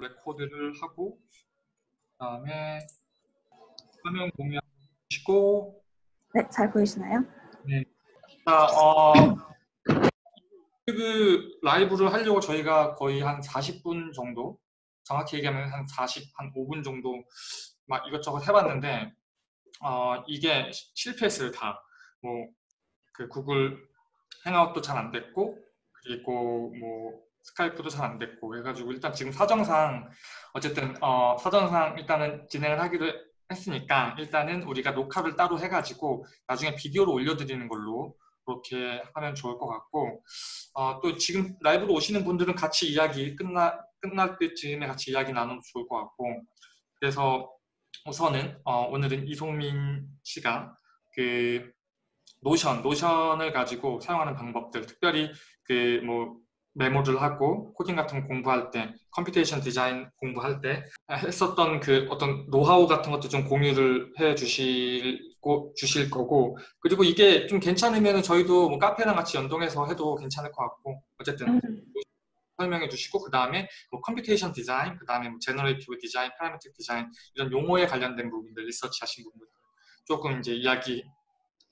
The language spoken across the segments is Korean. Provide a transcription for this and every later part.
레코드를 하고 그 다음에 화면 공유하시고 네, 잘 보이시나요? 자, 어, 그 라이브를 하려고 저희가 거의 한 40분 정도, 정확히 얘기하면 한 40, 한 5분 정도 막 이것저것 해봤는데, 어, 이게 시- 실패했어요, 다. 뭐, 그 구글 행아웃도 잘 안 됐고, 그리고 뭐, 스카이프도 잘 안 됐고, 해가지고 일단 지금 사정상, 어쨌든, 어, 사정상 일단은 진행을 하기로 했으니까, 일단은 우리가 녹화를 따로 해가지고, 나중에 비디오로 올려드리는 걸로 그렇게 하면 좋을 것 같고 어, 또 지금 라이브로 오시는 분들은 같이 이야기 끝나 끝날 때쯤에 같이 이야기 나누면 좋을 것 같고 그래서 우선은 어, 오늘은 이송민 씨가 그 노션 노션을 가지고 사용하는 방법들 특별히 그뭐 메모를 하고 코딩 같은 거 공부할 때 computation design 공부할 때 했었던 그 어떤 노하우 같은 것도 좀 공유를 해 주시고 주실 거고 그리고 이게 좀 괜찮으면 저희도 뭐 카페랑 같이 연동해서 해도 괜찮을 것 같고 어쨌든 음. 설명해 주시고 그 다음에 뭐 computation design 그 다음에 뭐 generative design parametric design 이런 용어에 관련된 부분들 리서치 하신 부분들 조금 이제 이야기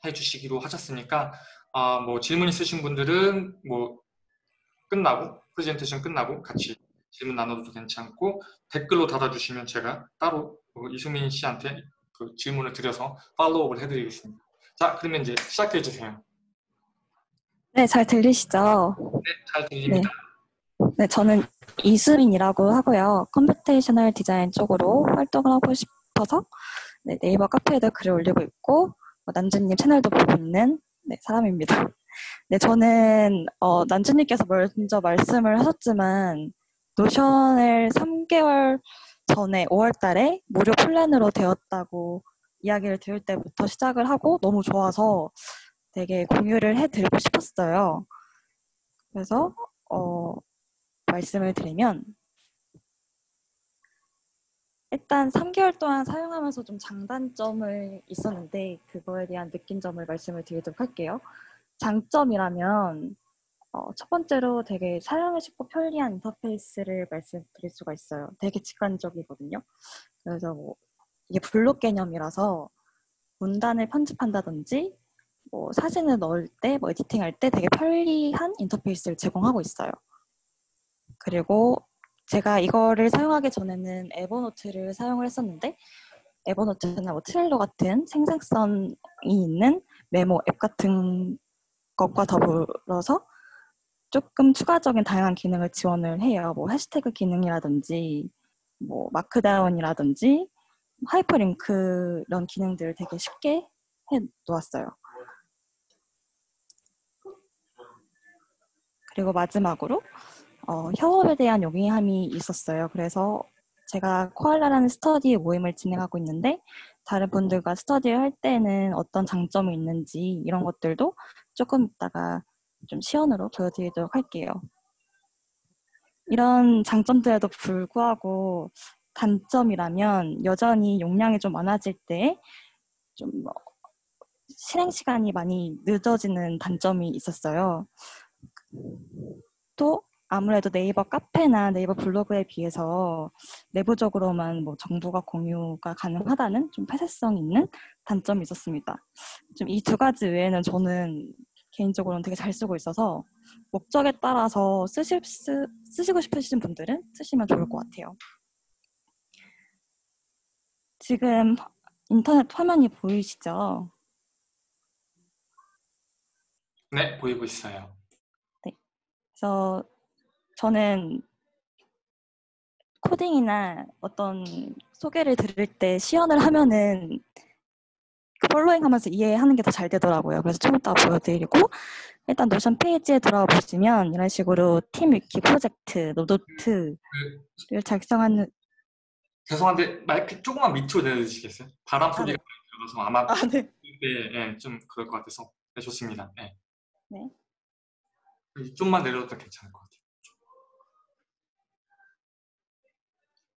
해 주시기로 하셨으니까 아뭐 질문 있으신 분들은 뭐 끝나고 프레젠테이션 끝나고 같이 질문 나눠도 괜찮고 댓글로 달아주시면 제가 따로 그 이수민 씨한테 그 질문을 드려서 follow-up을 해드리겠습니다. 자 그러면 이제 시작해 주세요. 네, 잘 들리시죠? 네, 잘 들립니다. 네, 저는 이수민이라고 하고요. computational design 쪽으로 활동을 하고 싶어서 네, 네이버 카페에도 글을 올리고 있고 뭐, 난주님 채널도 보고 있는 네, 사람입니다. 네, 저는 어, 난주님께서 먼저 말씀을 하셨지만 노션을 3개월 전에 5월 달에 무료 플랜으로 되었다고 이야기를 들을 때부터 시작을 하고 너무 좋아서 되게 공유를 해드리고 싶었어요. 그래서 어, 말씀을 드리면 일단 3개월 동안 사용하면서 좀 장단점을 있었는데 그거에 대한 느낀 점을 말씀을 드리도록 할게요. 장점이라면 어, 첫 번째로 되게 사용이 쉽고 편리한 인터페이스를 말씀드릴 수가 있어요. 되게 직관적이거든요. 그래서 뭐 이게 블록 개념이라서 문단을 편집한다든지 뭐 사진을 넣을 때, 뭐 에디팅할 때 되게 편리한 인터페이스를 제공하고 있어요. 그리고 제가 이거를 사용하기 전에는 에버노트를 사용을 했었는데 에버노트나 뭐 트렐로 같은 생산성이 있는 메모 앱 같은 것과 더불어서 조금 추가적인 다양한 기능을 지원을 해요. 뭐 해시태그 기능이라든지 뭐 markdown이라든지 하이퍼링크 이런 기능들을 되게 쉽게 해 놓았어요. 그리고 마지막으로 어, 협업에 대한 용이함이 있었어요. 그래서 제가 코알라라는 스터디 모임을 진행하고 있는데 다른 분들과 스터디를 할 때는 어떤 장점이 있는지 이런 것들도 조금 이따가 좀 시연으로 보여드리도록 할게요. 이런 장점들에도 불구하고 단점이라면 여전히 용량이 좀 많아질 때 좀 실행 시간이 많이 늦어지는 단점이 있었어요. 또 아무래도 네이버 카페나 네이버 블로그에 비해서 내부적으로만 뭐 정보가 공유가 가능하다는 좀 폐쇄성 있는 단점이 있었습니다. 좀 이 두 가지 외에는 저는 개인적으로는 되게 잘 쓰고 있어서 목적에 따라서 쓰실 쓰, 쓰시고 싶으신 분들은 쓰시면 좋을 것 같아요. 지금 인터넷 화면이 보이시죠? 네, 보이고 있어요. 그래서 저는 코딩이나 어떤 소개를 들을 때 시연을 하면은 그 following 하면서 이해하는 게 더 잘 되더라고요. 그래서 좀 이따 보여드리고 일단 노션 페이지에 들어가 보시면 이런 식으로 팀 위키 프로젝트, 노트를 작성하는 죄송한데 마이크 조금만 밑으로 내려주시겠어요? 바람 아, 소리가 많이 들어가서 아마 아, 네. 네, 네, 좀 그럴 것 같아서 네, 좋습니다. 네. 네. 좀만 내려도 괜찮을 것 같아요.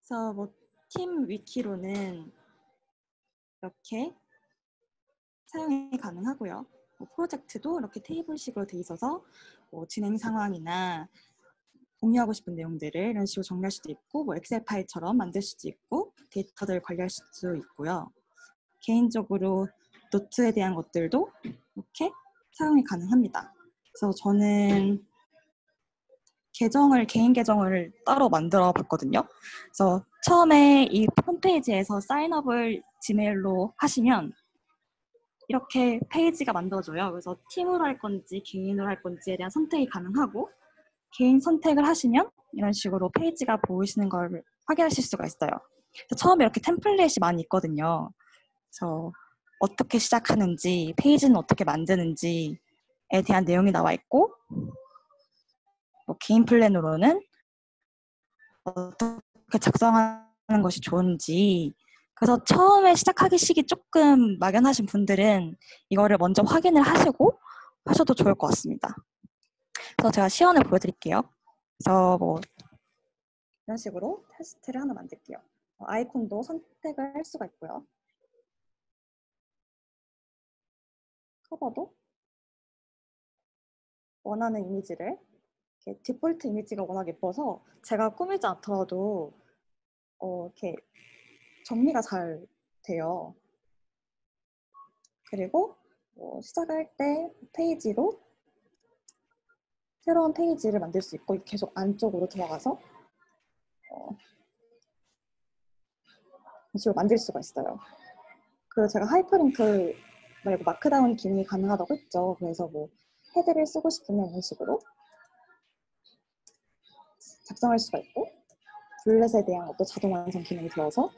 그래서 뭐 팀 위키로는 이렇게 사용이 가능하고요. 뭐 프로젝트도 이렇게 테이블식으로 돼 있어서 뭐 진행 상황이나 공유하고 싶은 내용들을 이런 식으로 정리할 수도 있고 뭐 엑셀 파일처럼 만들 수도 있고 데이터들을 관리할 수도 있고요. 개인적으로 노트에 대한 것들도 이렇게 사용이 가능합니다. 그래서 저는 계정을 개인 계정을 따로 만들어 봤거든요. 그래서 처음에 이 홈페이지에서 사인업을 지메일로 하시면 이렇게 페이지가 만들어져요. 그래서 팀으로 할 건지 개인으로 할 건지에 대한 선택이 가능하고 개인 선택을 하시면 이런 식으로 페이지가 보이시는 걸 확인하실 수가 있어요. 처음에 이렇게 템플릿이 많이 있거든요. 그래서 어떻게 시작하는지, 페이지는 어떻게 만드는지에 대한 내용이 나와 있고, 뭐 개인 플랜으로는 어떻게 작성하는 것이 좋은지, 그래서 처음에 시작하기 시기 조금 막연하신 분들은 이거를 먼저 확인을 하시고 하셔도 좋을 것 같습니다. 그래서 제가 시연을 보여드릴게요. 그래서 뭐 이런 식으로 테스트를 하나 만들게요. 아이콘도 선택을 할 수가 있고요. 커버도 원하는 이미지를 이렇게 디폴트 이미지가 워낙 예뻐서 제가 꾸미지 않더라도 어, 이렇게 정리가 잘 돼요. 그리고 뭐 시작할 때 페이지로 새로운 페이지를 만들 수 있고 계속 안쪽으로 들어가서 어, 만들 수가 있어요. 그리고 제가 하이퍼링크 말고 markdown 기능이 가능하다고 했죠. 그래서 뭐 헤드를 쓰고 싶으면 이런 식으로 작성할 수가 있고 bullet에 대한 것도 자동 완성 기능이 들어서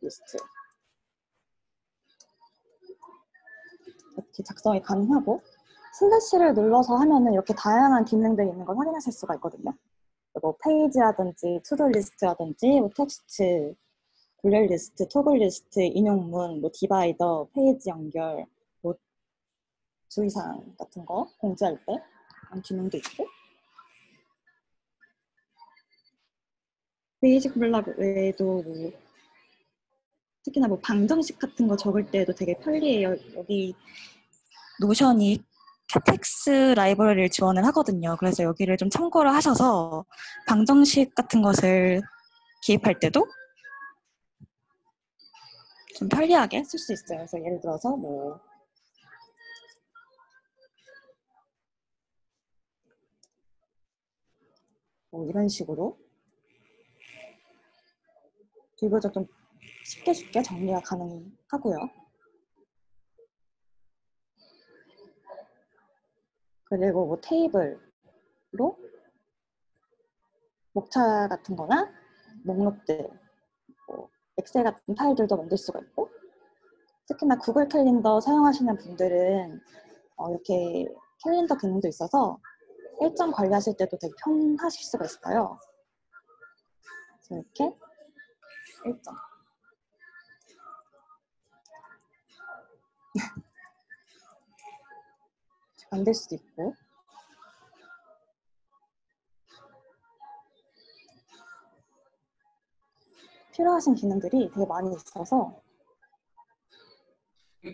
리스트 이렇게 작성이 가능하고 슬래시를 눌러서 하면은 이렇게 다양한 기능들이 있는 걸 확인하실 수가 있거든요. 뭐 페이지라든지 to-do list라든지 뭐 텍스트, 분열 리스트, toggle list, 인용문, 뭐 divider, 페이지 연결, 뭐 주의사항 같은 거 공지할 때 그런 기능도 있고 basic block 외에도 뭐 특히나 뭐 방정식 같은 거 적을 때도 되게 편리해요. 여기 노션이 KaTeX 라이브러리를 지원을 하거든요. 그래서 여기를 좀 참고를 하셔서 방정식 같은 것을 기입할 때도 좀 편리하게 쓸 수 있어요. 그래서 예를 들어서 뭐, 뭐 이런 식으로 비교적 좀 쉽게 쉽게 정리가 가능하고요. 그리고 뭐 테이블로 목차 같은 거나 목록들, 뭐 엑셀 같은 파일들도 만들 수가 있고 특히나 구글 캘린더 사용하시는 분들은 어, 이렇게 캘린더 기능도 있어서 일정 관리하실 때도 되게 편하실 수가 있어요. 이렇게 일정. 만들 수도 있고. 필요하신 기능들이 되게 많이 있어서.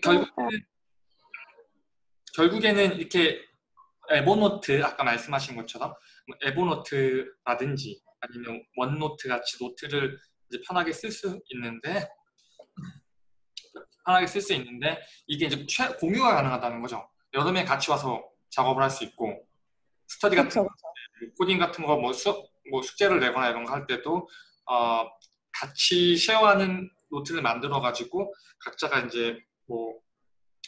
결국에는, 결국에는 이렇게 에버노트 아까 말씀하신 것처럼 뭐 에버노트라든지 아니면 원노트 같이 노트를 이제 편하게 쓸 수 있는데 편하게 쓸 수 있는데 이게 이제 공유가 가능하다는 거죠. 명이 같이 와서 작업을 할 수 있고 스터디 같은 거, 코딩 같은 거뭐 뭐 숙제를 내거나 이런 거 할 때도 어, 같이 share하는 노트를 만들어 가지고 각자가 이제 뭐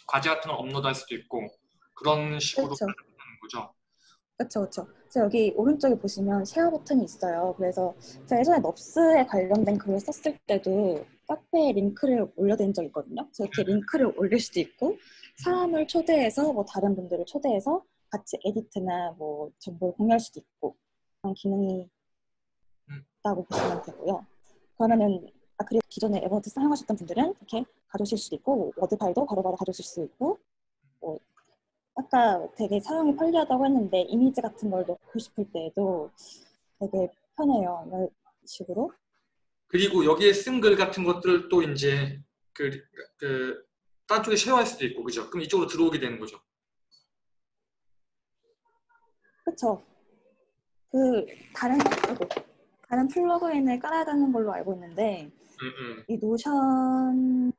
과제 같은 걸 업로드할 수도 있고 그런 식으로. 하는 거죠. 그렇죠, 그렇죠. 그래서 여기 오른쪽에 보시면 share 버튼이 있어요. 그래서 제가 예전에 NURBS에 관련된 글을 썼을 때도 카페에 링크를 올려드린 적이 있거든요. 그래서 이렇게 링크를 올릴 수도 있고 사람을 초대해서 뭐 다른 분들을 초대해서 같이 edit나 뭐 정보를 공유할 수도 있고 그런 기능이 음. 있다고 보시면 되고요. 그러면은 아 그리고 기존에 에버노트 사용하셨던 분들은 이렇게 가져오실 수도 있고 뭐 워드 파일도 바로바로 가져오실 수 있고 뭐 아까 되게 사용이 편리하다고 했는데 이미지 같은 걸 넣고 싶을 때에도 되게 편해요. 이런 식으로. 그리고 여기에 쓴 글 같은 것들을 또 이제 그, 그 다른 쪽에 share할 수도 있고 그죠? 그럼 이쪽으로 들어오게 되는 거죠. 그렇죠. 그 다른 아이고, 다른 플러그인을 깔아야 되는 걸로 알고 있는데 음, 음. 이 노션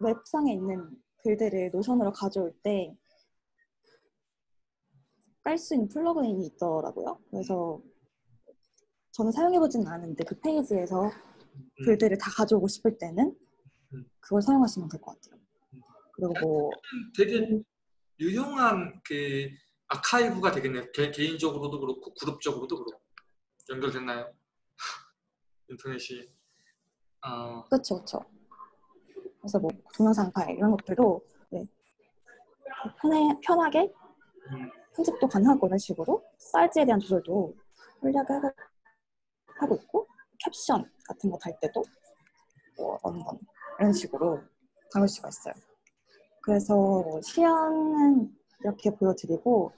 웹상에 있는 글들을 노션으로 가져올 때 깔 수 있는 플러그인이 있더라고요. 그래서 저는 사용해보진 않았는데 그 페이지에서 음. 글들을 다 가져오고 싶을 때는 음. 그걸 사용하시면 될 것 같아요. 그리고 뭐 되게 유용한 그 아카이브가 되겠네요. 개, 개인적으로도 그렇고 그룹적으로도 그렇고 연결됐나요? 인터넷이 어, 그렇죠, 그렇죠. 그래서 뭐 동영상 파일 이런 것들도 네. 편해, 편하게 음, 편집도 가능하고 이런 식으로 사이즈에 대한 조절도 편리하게 하고 있고 캡션 같은 거 달 때도 뭐 런던 이런 식으로 담을 수가 있어요. 그래서 뭐 시연은 이렇게 보여드리고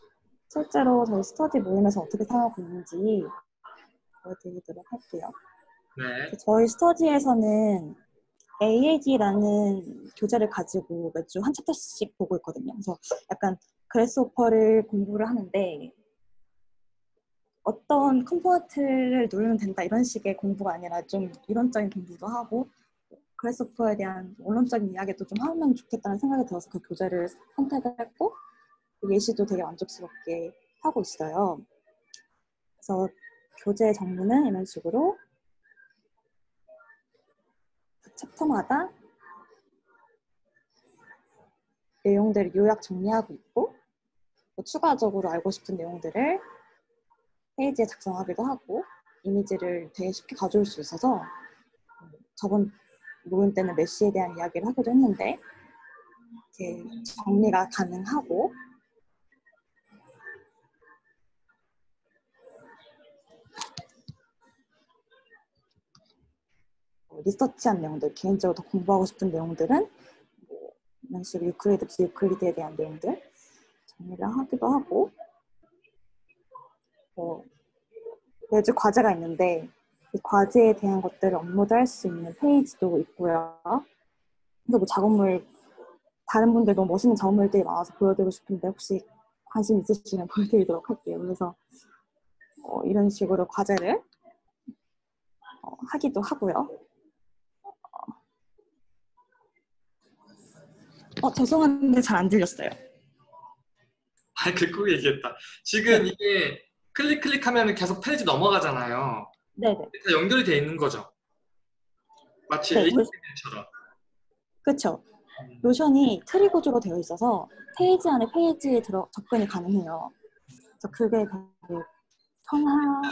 실제로 저희 스터디 모임에서 어떻게 사용하고 있는지 보여드리도록 할게요. 네. 저희 스터디에서는 AAD라는 교재를 가지고 매주 한 챕터씩 보고 있거든요. 그래서 약간 Grasshopper를 공부를 하는데 어떤 component를 누르면 된다 이런 식의 공부가 아니라 좀 이론적인 공부도 하고 그래스오퍼에 대한 원론적인 이야기도 좀 하면 좋겠다는 생각이 들어서 그 교재를 선택을 했고 예시도 되게 만족스럽게 하고 있어요. 그래서 교재 정리는 이런 식으로 챕터마다 내용들을 요약 정리하고 있고 또 추가적으로 알고 싶은 내용들을 페이지에 작성하기도 하고 이미지를 되게 쉽게 가져올 수 있어서 저번 모임 때는 메시에 대한 이야기를 하기도 했는데 이렇게 정리가 가능하고 뭐 리서치한 내용들, 개인적으로 더 공부하고 싶은 내용들은 뭐 이런 식으로 유클리드, 비유클리드에 대한 내용들 정리를 하기도 하고 뭐 매주 과제가 있는데 이 과제에 대한 것들을 업로드 할 수 있는 페이지도 있고요. 근데 뭐 작업물 다른 분들 너무 멋있는 작업물들이 많아서 보여드리고 싶은데 혹시 관심 있으시면 보여드리도록 할게요. 그래서 어, 이런 식으로 과제를 어, 하기도 하고요. 어, 죄송한데 잘 안 들렸어요. 아, 그 얘기했다. 지금 이게 클릭 클릭하면 계속 페이지 넘어가잖아요. 네네. 다 연결이 돼 있는 거죠. 마치 네, HTML처럼. 그렇죠. Notion이 트리 구조로 되어 있어서 페이지 안에 페이지에 들어 접근이 가능해요. 그래서 그게 되게 편하.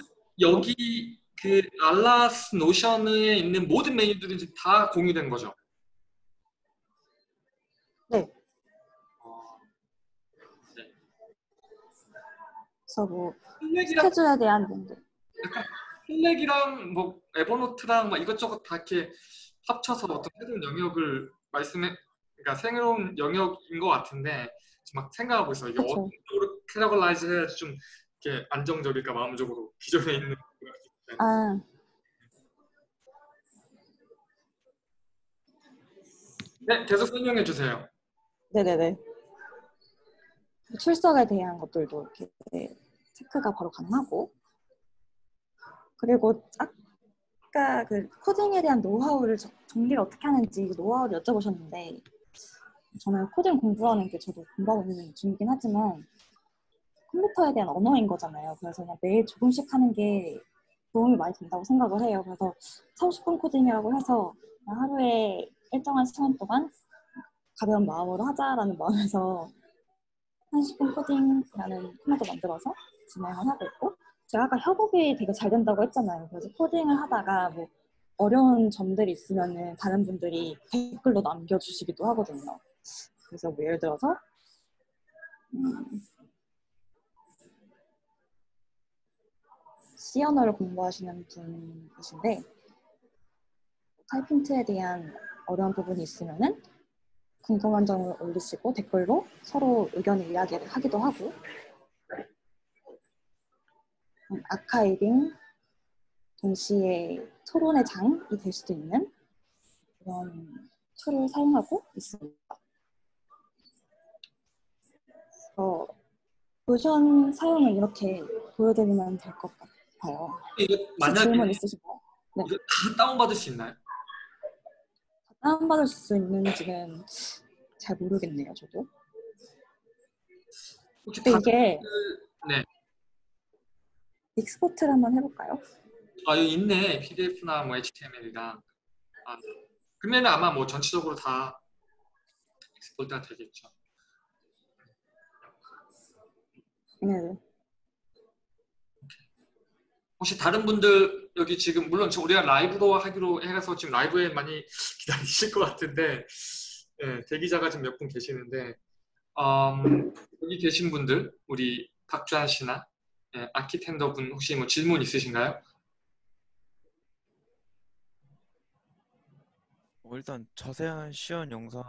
여기 그 알라스 Notion에 있는 모든 메뉴들이 다 공유된 거죠. 그래서 뭐 플렉이랑 스케줄에 대한 내용들. 약간 플렉이랑 뭐 에버노트랑 막 이것저것 다 이렇게 합쳐서 어떤 새로운 영역을 말씀해 그러니까 새로운 영역인 것 같은데 지금 막 생각하고 있어요. 이게 그쵸. 어떤 쪽으로 캐러글라이즈 해야지 좀 이렇게 안정적일까 마음적으로 기존에 있는 아, 네 계속 설명해 주세요. 네네네. 출석에 대한 것들도 이렇게 체크가 바로 가능하고 그리고 아까 그 코딩에 대한 노하우를 정- 정리를 어떻게 하는지 노하우를 여쭤보셨는데 저는 코딩 공부하는 게 저도 공부하고 있는 중이긴 하지만 컴퓨터에 대한 언어인 거잖아요. 그래서 그냥 매일 조금씩 하는 게 도움이 많이 된다고 생각을 해요. 그래서 30분 코딩이라고 해서 하루에 일정한 시간 동안 가벼운 마음으로 하자라는 마음에서 30분 코딩이라는 코너도 만들어서 진행을 하고 있고 제가 아까 협업이 되게 잘 된다고 했잖아요. 그래서 코딩을 하다가 뭐 어려운 점들이 있으면은 다른 분들이 댓글로 남겨주시기도 하거든요. 그래서 뭐 예를 들어서 음, C 언어를 공부하시는 분이신데 타이핑트에 대한 어려운 부분이 있으면은 궁금한 점을 올리시고 댓글로 서로 의견을 이야기를 하기도 하고 음, archiving 동시에 토론의 장이 될 수도 있는 그런 tool을 사용하고 있습니다. 그래서 Notion 사용은 이렇게 보여드리면 될 것 같아요. 혹시 만약에 질문 있으신가요? 이거 다 다운받을 수 있나요? 다운받을 수 있는지는 잘 모르겠네요, 저도. 혹시 이게 네. export를 한번 해볼까요? 아, 여기 있네. PDF나 뭐 HTML이랑. 아, 그러면 아마 뭐 전체적으로 다 엑스포트가 되겠죠. 네. 혹시 다른 분들 여기 지금 물론 저 우리가 라이브로 하기로 해서 지금 라이브에 많이 기다리실 것 같은데 예, 대기자가 지금 몇 분 계시는데 음, 여기 계신 분들 우리 박주한 씨나 예, 아키텐더 분 혹시 뭐 질문 있으신가요? 어, 일단 자세한 시연 영상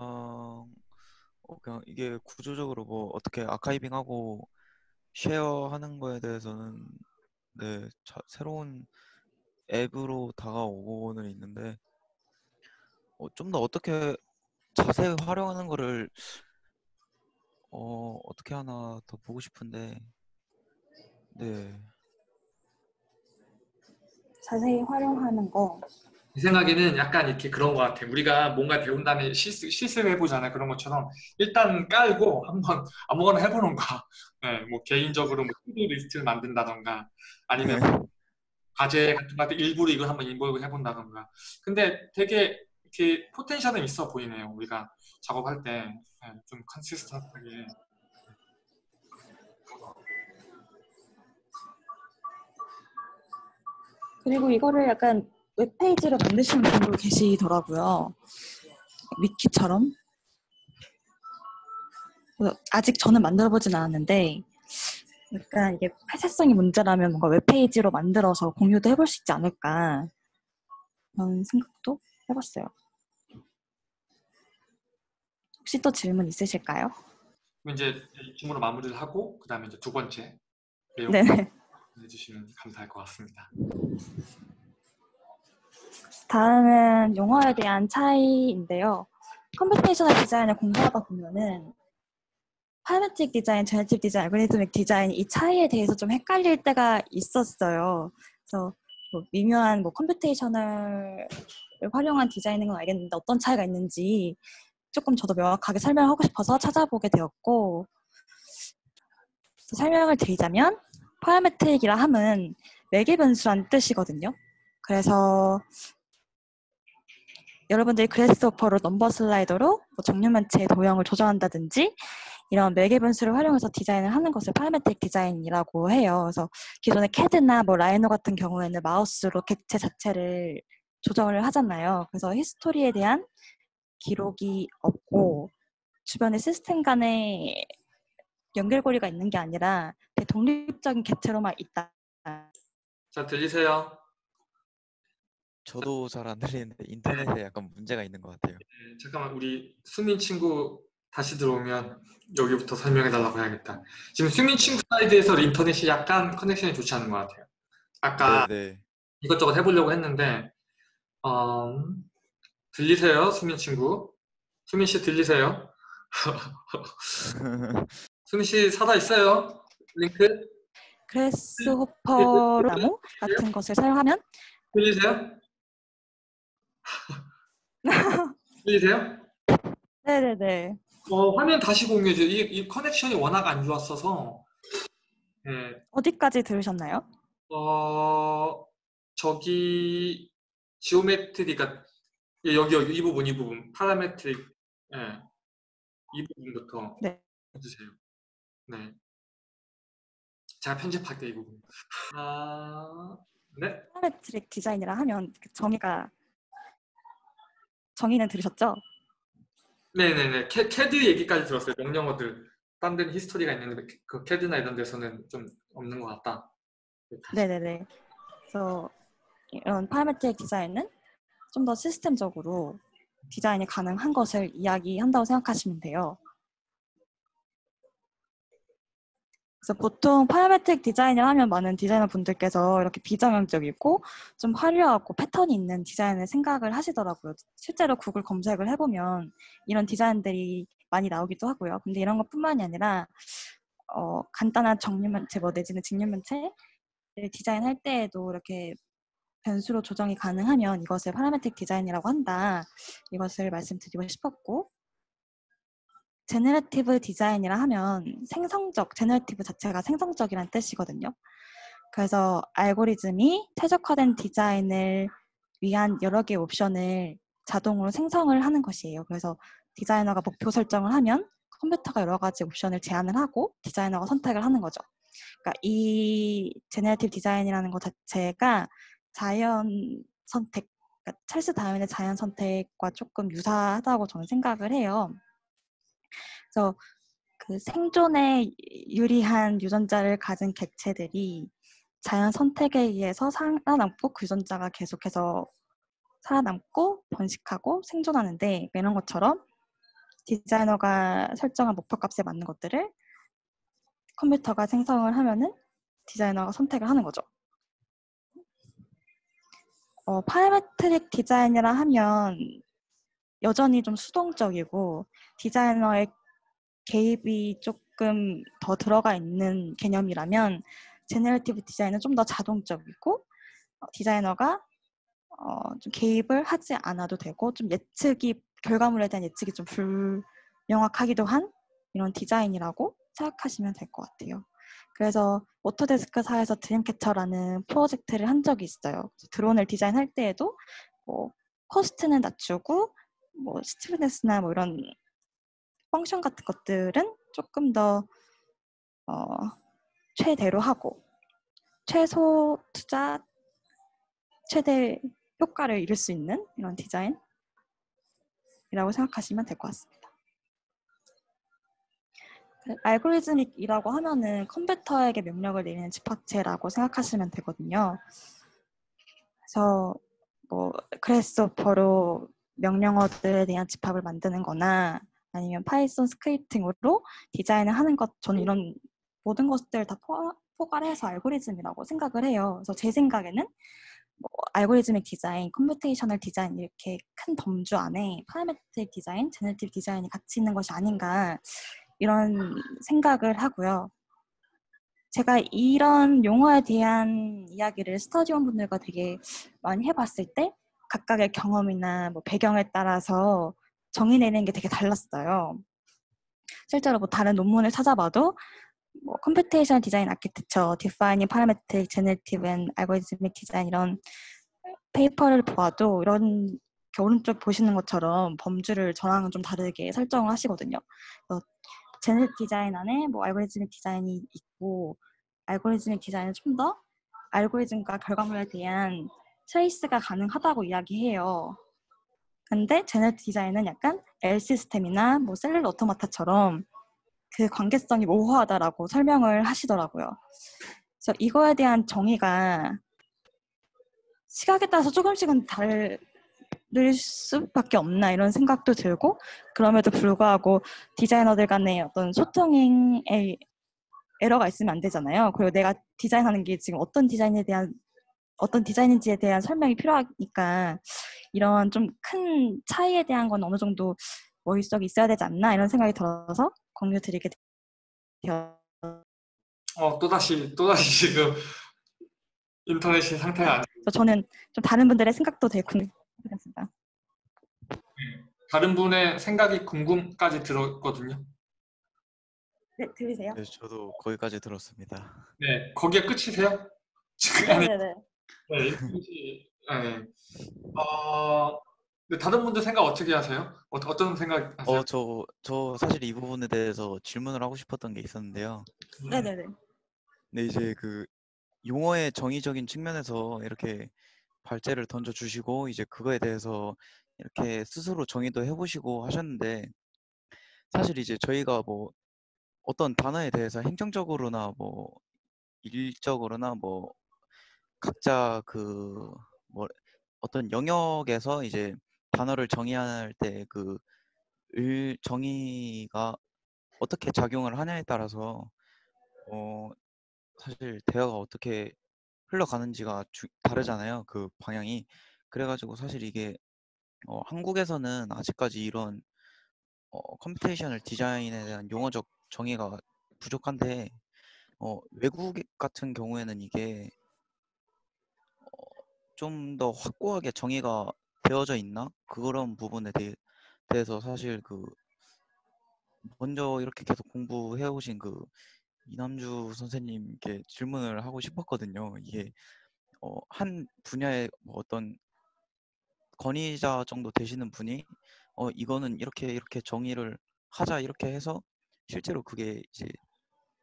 어, 그냥 이게 구조적으로 뭐 어떻게 아카이빙하고 쉐어하는 거에 대해서는 네 자- 새로운 앱으로 다가오고는 있는데 어, 좀 더 어떻게 자세히 활용하는 거를 어, 어떻게 하나 더 보고 싶은데 네 자세히 활용하는 거. 제 생각에는 약간 이렇게 그런 것 같아요. 우리가 뭔가 배운 다음에 실습, 실습을 해보잖아요. 그런 것처럼 일단 깔고 한번 아무거나 해보는 거. 네, 뭐 개인적으로 뭐 to-do list를 만든다던가 아니면 네. 과제 같은 거 할 때 일부러 이걸 한번 involve 해본다던가. 근데 되게 이렇게 potential은 있어 보이네요. 우리가 작업할 때 좀 consistent하게. 그리고 이거를 약간 웹페이지로 만드시는 분도 계시더라고요. wiki처럼. 아직 저는 만들어보진 않았는데 약간 이게 폐쇄성이 문제라면 뭔가 웹페이지로 만들어서 공유도 해볼 수 있지 않을까 그런 생각도 해봤어요. 혹시 또 질문 있으실까요? 이제 이 질문으로 마무리를 하고 그 다음에 이제 두 번째 내용 네. 해주시면 감사할 것 같습니다. 다음은 용어에 대한 차이인데요. computational 디자인을 공부하다 보면은 parametric 디자인, generative 디자인, algorithmic 디자인 이 차이에 대해서 좀 헷갈릴 때가 있었어요. 그래서 뭐 미묘한 뭐 computational을 활용한 디자인인 건 알겠는데 어떤 차이가 있는지 조금 저도 명확하게 설명하고 싶어서 찾아보게 되었고 설명을 드리자면 parametric이라 함은 매개 변수란 뜻이거든요. 그래서 여러분들이 Grasshopper로 number slider로 뭐 정육면체의 도형을 조정한다든지 이런 매개 변수를 활용해서 디자인을 하는 것을 parametric 디자인이라고 해요. 그래서 기존의 캐드나 뭐 Rhino 같은 경우에는 마우스로 객체 자체를 조정을 하잖아요. 그래서 history에 대한 기록이 없고 주변의 시스템 간의 연결고리가 있는 게 아니라 독립적인 객체로만 있다. 자 들리세요? 저도 잘 안 들리는데 인터넷에 약간 문제가 있는 것 같아요. 네, 잠깐만 우리 수민 친구 다시 들어오면 여기부터 설명해 달라고 해야겠다. 지금 수민 친구 사이드에서 인터넷이 약간 connection이 좋지 않은 것 같아요. 아까 네, 이것저것 해보려고 했는데 어, 들리세요, 수민 친구? 수민 씨 들리세요? 네. 수민 씨 살아 있어요? 링크 그래스호퍼 나무 같은 것을 사용하면 들리세요? 들리세요? 네네네. 어, 화면 다시 공유해 주세요. 이, 이 커넥션이 워낙 안 좋았어서 예, 어디까지 들으셨나요? 어, 저기 geometry가 예, 여기 여기 이 부분 이 부분 parametric 예, 이 부분부터 네. 해주세요. 네, 제가 편집할게요 이 부분. 아, 네, parametric 디자인이라 하면 그 정의가 정의는 들으셨죠? 네네네. 캐, 캐드 얘기까지 들었어요. 명령어들. 딴 데는 history가 있는데 그 캐드나 이런 데서는 좀 없는 것 같다. 네네네. 그래서 이런 parametric 디자인은 좀 더 시스템적으로 디자인이 가능한 것을 이야기한다고 생각하시면 돼요. 그래서 보통 parametric 디자인을 하면 많은 디자이너 분들께서 이렇게 비정형적이고 좀 화려하고 패턴이 있는 디자인을 생각을 하시더라고요. 실제로 구글 검색을 해보면 이런 디자인들이 많이 나오기도 하고요. 근데 이런 것뿐만이 아니라 어, 간단한 정육면체 뭐 내지는 직육면체를 디자인할 때에도 이렇게 변수로 조정이 가능하면 이것을 parametric 디자인이라고 한다. 이것을 말씀드리고 싶었고 generative 디자인이라 하면 생성적, generative 자체가 생성적이란 뜻이거든요. 그래서 알고리즘이 최적화된 디자인을 위한 여러 개의 옵션을 자동으로 생성을 하는 것이에요. 그래서 디자이너가 목표 설정을 하면 컴퓨터가 여러 가지 옵션을 제안을 하고 디자이너가 선택을 하는 거죠. 그러니까 이 generative 디자인이라는 것 자체가 자연 선택, 그러니까 찰스 다윈의 자연 선택과 조금 유사하다고 저는 생각을 해요. 그래서 그 생존에 유리한 유전자를 가진 객체들이 자연 선택에 의해서 살아남고 그 유전자가 계속해서 살아남고 번식하고 생존하는데 이런 것처럼 디자이너가 설정한 목표값에 맞는 것들을 컴퓨터가 생성을 하면은 디자이너가 선택을 하는 거죠. 어, parametric 디자인이라 하면 여전히 좀 수동적이고 디자이너의 개입이 조금 더 들어가 있는 개념이라면 generative 디자인은 좀 더 자동적이고 어, 디자이너가 어, 좀 개입을 하지 않아도 되고 좀 예측이 결과물에 대한 예측이 좀 불명확하기도 한 이런 디자인이라고 생각하시면 될 것 같아요. 그래서 오토데스크사에서 드림캐쳐라는 프로젝트를 한 적이 있어요. 드론을 디자인할 때에도 뭐 코스트는 낮추고 뭐 stiffness나 뭐 이런 function 같은 것들은 조금 더 어, 최대로 하고 최소 투자 최대 효과를 이룰 수 있는 이런 디자인이라고 생각하시면 될 것 같습니다. 그 알고리즘이라고 하면은 컴퓨터에게 명령을 내리는 집합체라고 생각하시면 되거든요. 그래서 뭐 그래스오퍼로 명령어들에 대한 집합을 만드는 거나 아니면 파이썬 scripting으로 디자인을 하는 것 저는 이런 모든 것들 다 포, 포괄해서 알고리즘이라고 생각을 해요. 그래서 제 생각에는 뭐 algorithmic 디자인, computational 디자인 이렇게 큰 범주 안에 parametric 디자인, generative 디자인이 같이 있는 것이 아닌가 이런 생각을 하고요. 제가 이런 용어에 대한 이야기를 스터디원 분들과 되게 많이 해봤을 때 각각의 경험이나 뭐 배경에 따라서 정의 내리는 게 되게 달랐어요. 실제로 뭐 다른 논문을 찾아봐도 뭐 computational design architecture, defining parametric, generative and algorithmic design 이런 paper를 보아도 이런 오른쪽 보시는 것처럼 범주를 저랑은 좀 다르게 설정을 하시거든요. 제넷 디자인 안에 뭐 algorithmic 디자인이 있고 algorithmic 디자인은 좀 더 알고리즘과 결과물에 대한 trace가 가능하다고 이야기해요. 근데 제넷 디자인은 약간 L 시스템이나 뭐 cellular automata처럼 그 관계성이 모호하다라고 설명을 하시더라고요. 그래서 이거에 대한 정의가 시각에 따라서 조금씩은 다를 수밖에 없나 이런 생각도 들고 그럼에도 불구하고 디자이너들 간의 어떤 소통에 에러가 있으면 안 되잖아요. 그리고 내가 디자인하는 게 지금 어떤 디자인에 대한 어떤 디자인인지에 대한 설명이 필요하니까 이런 좀 큰 차이에 대한 건 어느 정도 머릿속에 있어야 되지 않나 이런 생각이 들어서 공유 드리게 되어 어, 또다시 또다시 지금 인터넷이 상태가 안 저는 좀 다른 분들의 생각도 되게 궁금했습니다. 다른 분의 생각이 궁금까지 들었거든요. 네, 들리세요? 네, 저도 거기까지 들었습니다. 네, 거기에 끝이세요? 지금 아니, 네네 네. 네, 끝이, 네. 어, 네, 다른 분들 생각 어떻게 하세요? 어, 어떤 생각 하세요? 어, 저, 저 사실 이 부분에 대해서 질문을 하고 싶었던 게 있었는데요. 네네네. 근데 이제 그 용어의 정의적인 측면에서 이렇게 발제를 던져주시고 이제 그거에 대해서 이렇게 스스로 정의도 해보시고 하셨는데 사실 이제 저희가 뭐 어떤 단어에 대해서 행정적으로나 뭐 일적으로나 뭐 각자 그 뭐 어떤 영역에서 이제 단어를 정의할 때그을 정의가 어떻게 작용을 하냐에 따라서 어 사실 대화가 어떻게 흘러가는지가 주, 다르잖아요. 그 방향이. 그래가지고 사실 이게 어, 한국에서는 아직까지 이런 어, computational 디자인에 대한 용어적 정의가 부족한데 어, 외국 같은 경우에는 이게 좀 더 확고하게 정의가 되어져 있나? 그런 부분에 대해, 대해서 사실 그 먼저 이렇게 계속 공부해 오신 그 이남주 선생님께 질문을 하고 싶었거든요. 이게 어, 한 분야의 뭐 어떤 권위자 정도 되시는 분이 어, 이거는 이렇게 이렇게 정의를 하자 이렇게 해서 실제로 그게 이제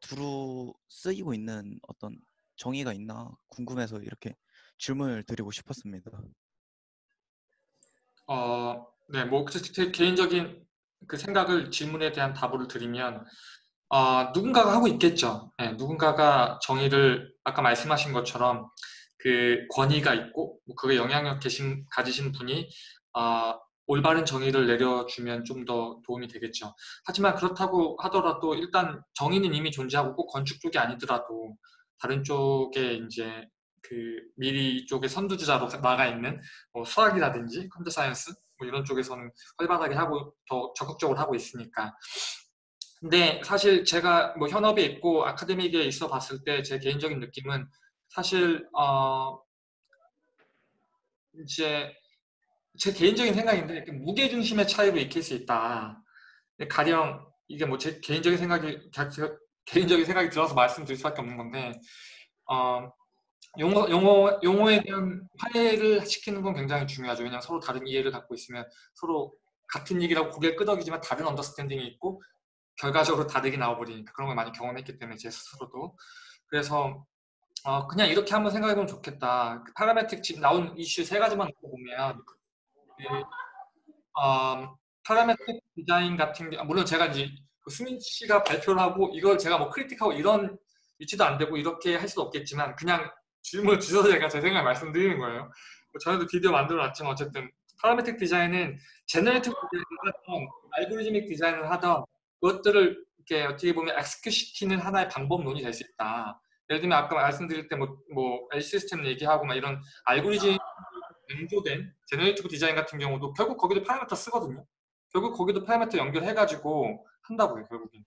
두루 쓰이고 있는 어떤 정의가 있나 궁금해서 이렇게 질문을 드리고 싶었습니다. 어, 네, 뭐 개인적인 그 생각을 질문에 대한 답을 드리면 어, 누군가가 하고 있겠죠. 네, 누군가가 정의를 아까 말씀하신 것처럼 그 권위가 있고 뭐 그게 영향력 계신, 가지신 분이 어, 올바른 정의를 내려주면 좀 더 도움이 되겠죠. 하지만 그렇다고 하더라도 일단 정의는 이미 존재하고 꼭 건축 쪽이 아니더라도 다른 쪽에 이제 그 미리 이쪽에 선두주자로 나가 있는 뭐 수학이라든지 computer science 뭐 이런 쪽에서는 활발하게 하고 더 적극적으로 하고 있으니까. 근데 사실 제가 뭐 현업에 있고 academic에 있어 봤을 때 제 개인적인 느낌은 사실 어 이제 제 개인적인 생각인데 그 무게 중심의 차이로 익힐 수 있다. 가령 이게 뭐 제 개인적인 생각이 개인적인 생각이 들어서 말씀드릴 수밖에 없는 건데 어 용어, 용어, 용어에 대한 화해를 시키는 건 굉장히 중요하죠. 왜냐하면 서로 다른 이해를 갖고 있으면 서로 같은 얘기라고 고개를 끄덕이지만 다른 언더스탠딩이 있고 결과적으로 다르게 나와버리니까 그런 걸 많이 경험했기 때문에 제 스스로도 그래서 어, 그냥 이렇게 한번 생각해보면 좋겠다. 그 parametric 지금 나온 이슈 세 가지만 놓고 보면 그, 어, parametric 디자인 같은 게 물론 제가 이제 그 수민 씨가 발표를 하고 이걸 제가 뭐 critique하고 이런 위치도 안 되고 이렇게 할 수도 없겠지만 그냥 질문을 주셔서 제가 제 생각을 말씀드리는 거예요. 뭐 저희도 비디오 만들어 놨지만 어쨌든 parametric 디자인은 generative 디자인을 하던 algorithmic 디자인을 하던 그것들을 이렇게 어떻게 보면 execute시키는 하나의 방법론이 될 수 있다. 예를 들면 아까 말씀드릴 때뭐 뭐 L 시스템 얘기하고 막 이런 알고리즘 강조된 generative 디자인 같은 경우도 결국 거기도 파라미터 쓰거든요. 결국 거기도 파라미터 연결해가지고 한다고요, 결국엔.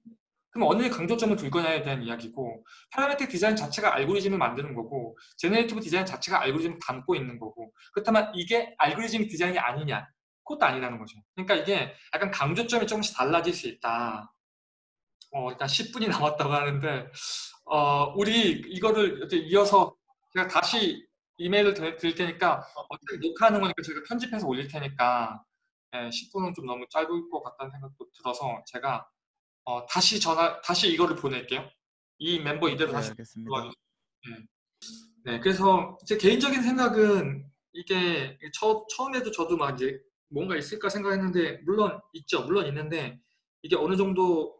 그럼 어느 강조점을 둘 거냐에 대한 이야기고 parametric 디자인 자체가 알고리즘을 만드는 거고 generative 디자인 자체가 알고리즘을 담고 있는 거고 그렇다면 이게 알고리즘 디자인이 아니냐? 그것도 아니라는 거죠. 그러니까 이게 약간 강조점이 조금씩 달라질 수 있다. 어, 일단 10분이 남았다고 하는데 어, 우리 이거를 이어서 제가 다시 이메일을 드릴 테니까 어차피 녹화하는 거니까 저희가 편집해서 올릴 테니까 예, 10분은 좀 너무 짧을 것 같다는 생각도 들어서 제가 어, 다시 전화, 다시 이거를 보낼게요. 이 멤버 이대로 네, 다시 알겠습니다. 네. 네, 그래서 제 개인적인 생각은 이게 처, 처음에도 저도 막 이제 뭔가 있을까 생각했는데 물론 있죠, 물론 있는데 이게 어느 정도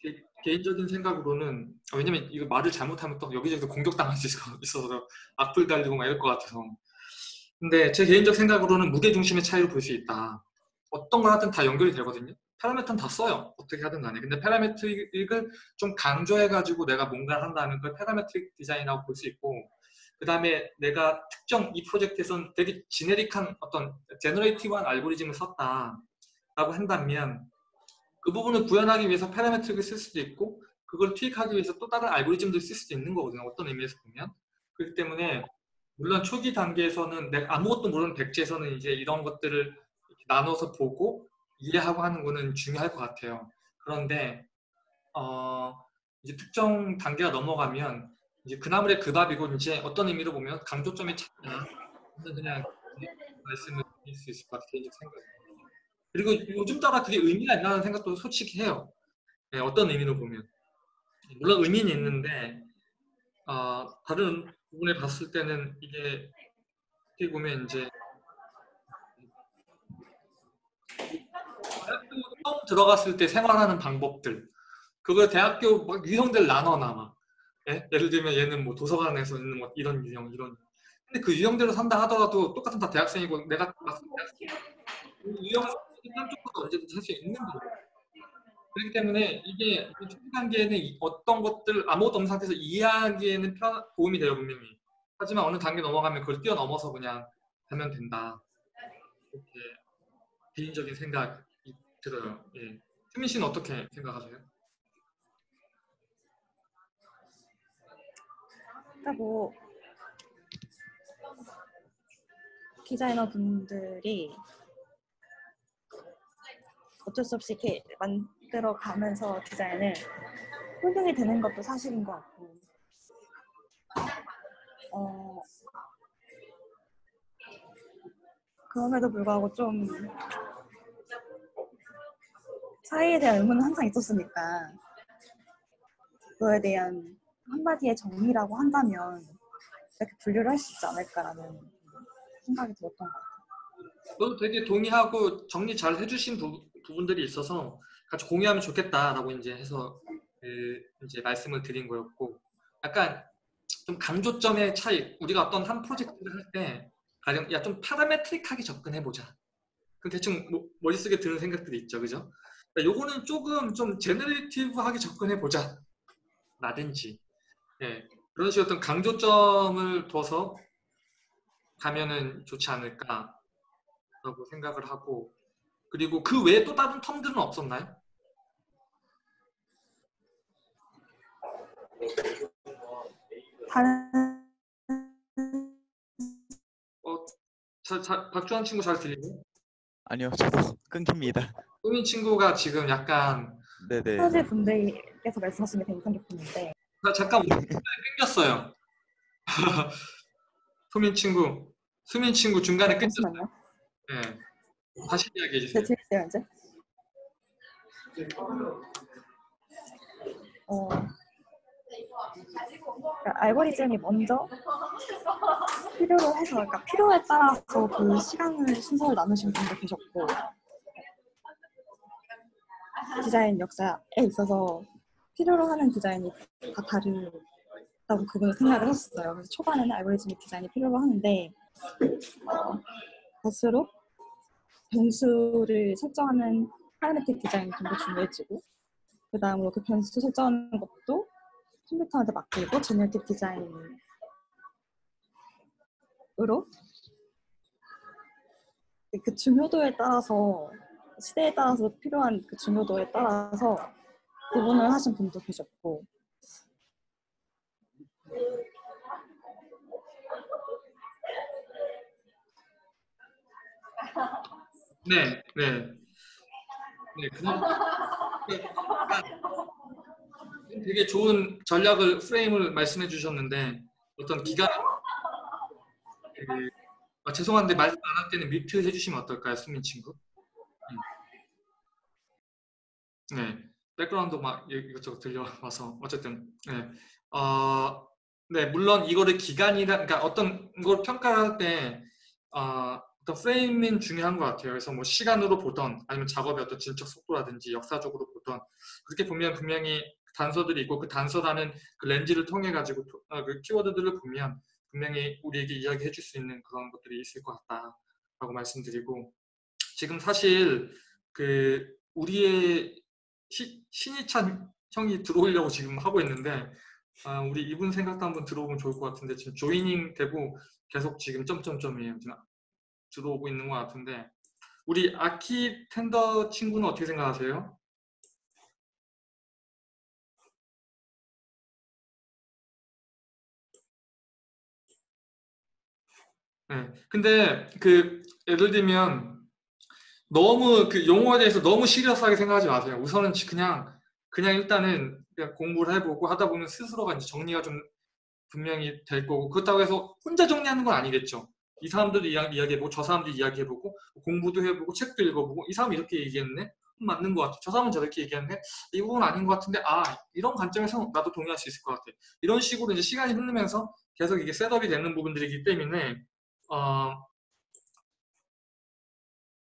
개, 개인적인 생각으로는 아, 왜냐면 이거 말을 잘못하면 또 여기저기서 공격당할 수 있어- 있어서 악플 달리고 막 이럴 것 같아서 근데 제 개인적 생각으로는 무게 중심의 차이로 볼 수 있다. 어떤 걸 하든 다 연결이 되거든요. 파라미터는 다 써요. 어떻게 하든 간에. 근데 parametric을 좀 강조해가지고 내가 뭔가를 한다는 걸 parametric 디자인이라고 볼 수 있고, 그 다음에 내가 특정 이 프로젝트에서는 되게 generic한 어떤 generative한 알고리즘을 썼다라고 한다면 그 부분을 구현하기 위해서 parametric을 쓸 수도 있고, 그걸 투입하기 위해서 또 다른 알고리즘도 쓸 수도 있는 거거든요. 어떤 의미에서 보면. 그렇기 때문에 물론 초기 단계에서는 내가 아무것도 모르는 백지에서는 이제 이런 것들을 나눠서 보고 이해하고 하는 거는 중요할 것 같아요. 그런데 어 이제 특정 단계가 넘어가면 이제 그나물의 그 밥이고 이제 어떤 의미로 보면 강조점이 차이나 그냥 말씀을 드릴 수 있을 것 같아요. 개인적 생각. 그리고 요즘 따라 그게 의미가 있나는 생각도 솔직히 해요. 네, 어떤 의미로 보면 물론 의미는 있는데 어, 다른 부분에 봤을 때는 이게 어떻게 보면 이제 대학교 처음 들어갔을 때 생활하는 방법들 그걸 대학교 막 유형들 나눠놔 막 예? 예를 들면 얘는 뭐 도서관에서 있는 뭐 이런 유형 이런 근데 그 유형대로 산다 하더라도 똑같은 다 대학생이고 내가 막상 대학생 유형 한쪽보다 언제든지 할 수 있는 거예요. 그렇기 때문에 이게 초기 단계에는 이- 어떤 것들 아무것도 없는 상태에서 이해하기에는 편, 도움이 돼요 분명히. 하지만 어느 단계 넘어가면 그걸 뛰어넘어서 그냥 하면 된다. 이렇게 개인적인 생각이 들어요. 음. 예. 태민 씨는 어떻게 생각하세요? 그러니까 뭐 디자이너 분들이 어쩔 수 없이 이렇게 만들어 가면서 디자인을 홀딩이 되는 것도 사실인 것 같고 어, 그럼에도 불구하고 좀 사이에 대한 의문은 항상 있었으니까 그거에 대한 한마디의 정리라고 한다면 이렇게 분류를 할 수 있지 않을까라는 생각이 들었던 것 같아요. 저도 되게 동의하고 정리 잘 해주신 부, 부분들이 있어서 같이 공유하면 좋겠다라고 이제 해서 그 이제 말씀을 드린 거였고 약간 좀 강조점의 차이 우리가 어떤 한 프로젝트를 할 때 가령 야좀 파라메트릭하게 접근해 보자. 그 대충 뭐- 머릿속에 드는 생각들이 있죠, 그죠? 그러니까 요거는 조금 좀 제너레이티브하게 접근해 보자. 라든지 예, 그런 식의 어떤 강조점을 둬서 가면은 좋지 않을까 라고 생각을 하고 그리고 그 외에 또 다른 텀들은 없었나요? 다른 어, 자, 자, 박주환 친구 잘 들리고 아니요, 저도 끊깁니다. 소민 친구가 지금 약간 네네. 사제 분들께서 말씀하신 게 되게 인상 깊었는데 자, 잠깐 끊겼어요. 소민 친구, 수민 친구 중간에 끊겼어요. 잠시만요. 네. 다시 이야기해 네, 주세요. 들리세요 이제? 어, 알고리즘이 먼저 필요로 해서, 그러니까 필요에 따라서 그 시간을 순서를 나누신 분도 계셨고 디자인 역사에 있어서 필요로 하는 디자인이 다 다르다고 그분은 생각을 했었어요. 그래서 초반에는 algorithmic 디자인이 필요로 하는데 어, 갈수록 변수를 설정하는 parametric 디자인이 좀 더 중요해지고 그 다음으로 그 변수 설정하는 것도 컴퓨터한테 맡기고 generative 디자인으로? 그 중요도에 따라서 시대에 따라서 필요한 그 중요도에 따라서 구분을 하신 분도 계셨고. 네, 네. 네, 그냥 되게 좋은 전략을 프레임을 말씀해 주셨는데 어떤 기간 그, 아, 죄송한데 말씀 안 할 때는 뮤트 해주시면 어떨까요, 수민 친구? 음. 네, 백그라운드 막 이것저것 들려와서 어쨌든 네, 어, 네 물론 이거를 기간이라 그러니까 어떤 걸 평가할 때 어, 어떤 프레임은 중요한 것 같아요. 그래서 뭐 시간으로 보던 아니면 작업의 어떤 진척 속도라든지 역사적으로 보던 그렇게 보면 분명히 단서들이 있고 그 단서라는 그 렌즈를 통해 가지고 어, 그 키워드들을 보면 분명히 우리에게 이야기해 줄 수 있는 그런 것들이 있을 것 같다라고 말씀드리고 지금 사실 그 우리의 시, 신이찬 형이 들어오려고 지금 하고 있는데 아, 우리 이분 생각도 한번 들어보면 좋을 것 같은데 지금 조이닝 되고 계속 지금 점점점이에요. 들어오고 있는 것 같은데 우리 아키 텐더 친구는 어떻게 생각하세요? 네. 근데 그 예를 들면 너무 그 용어에 대해서 너무 시리어스하게 생각하지 마세요. 우선은 그냥 그냥 일단은 그냥 공부를 해보고 하다 보면 스스로가 이제 정리가 좀 분명히 될 거고 그렇다고 해서 혼자 정리하는 건 아니겠죠. 이 사람들도 이야기, 이야기해보고 저 사람도 이야기해보고 공부도 해보고 책도 읽어보고 이 사람이 이렇게 얘기했네 음, 맞는 것 같아 저 사람은 저렇게 얘기했네 이 부분은 아닌 것 같은데 아 이런 관점에서 나도 동의할 수 있을 것 같아 이런 식으로 이제 시간이 흐르면서 계속 이게 setup이 되는 부분들이기 때문에 어,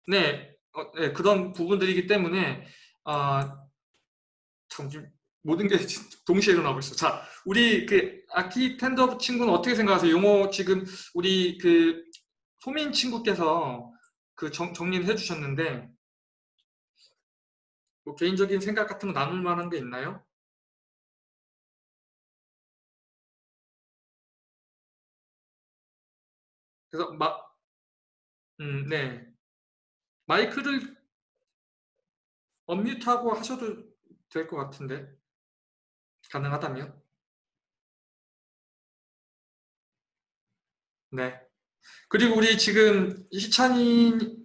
네, 어, 네 그런 부분들이기 때문에 어, 참 모든 게 동시에 일어나고 있어. 자, 우리 그 아키텐더 친구는 어떻게 생각하세요? 용어 지금 우리 그 소민 친구께서 그 정, 정리를 해주셨는데 뭐 개인적인 생각 같은 거 나눌 만한 게 있나요? 그래서 마, 음, 네, 마이크를 언뮤트하고 하셔도 될 것 같은데. 가능하다면 네. 그리고 우리 지금 희찬이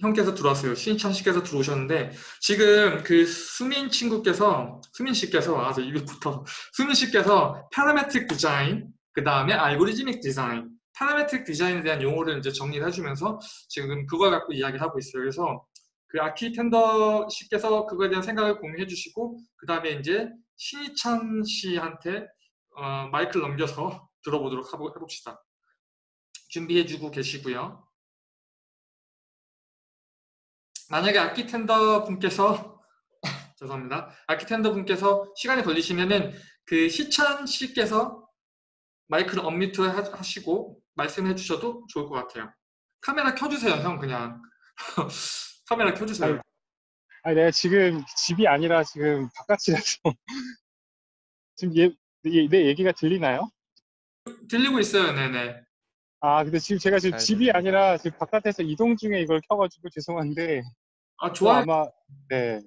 형께서 들어왔어요. 신희찬 씨께서 들어오셨는데 지금 그 수민 친구께서 수민 씨께서 아저 입이 붙어 수민 씨께서 parametric 디자인 그 다음에 algorithmic 디자인 parametric 디자인에 대한 용어를 이제 정리를 해주면서 지금 그걸 갖고 이야기를 하고 있어요. 그래서 그 아키텐더 씨께서 그거에 대한 생각을 공유해 주시고 그 다음에 이제 신희찬 씨한테 어, 마이크를 넘겨서 들어보도록 해봅시다. 준비해 주고 계시고요. 만약에 아키텐더 분께서 죄송합니다. 아키텐더 분께서 시간이 걸리시면은 그 시찬 씨께서 마이크를 언뮤트 하시고 말씀해 주셔도 좋을 것 같아요. 카메라 켜주세요, 형 그냥. 카메라 켜주세요. 아니, 내가 지금 집이 아니라 지금 바깥이라서 지금 얘, 얘- 내 얘기가 들리나요? 들리고 있어요, 네네. 아, 근데 지금 제가 지금 잘 집이. 아니라 지금 바깥에서 이동 중에 이걸 켜가지고 죄송한데 아또 좋아요. 아마 네,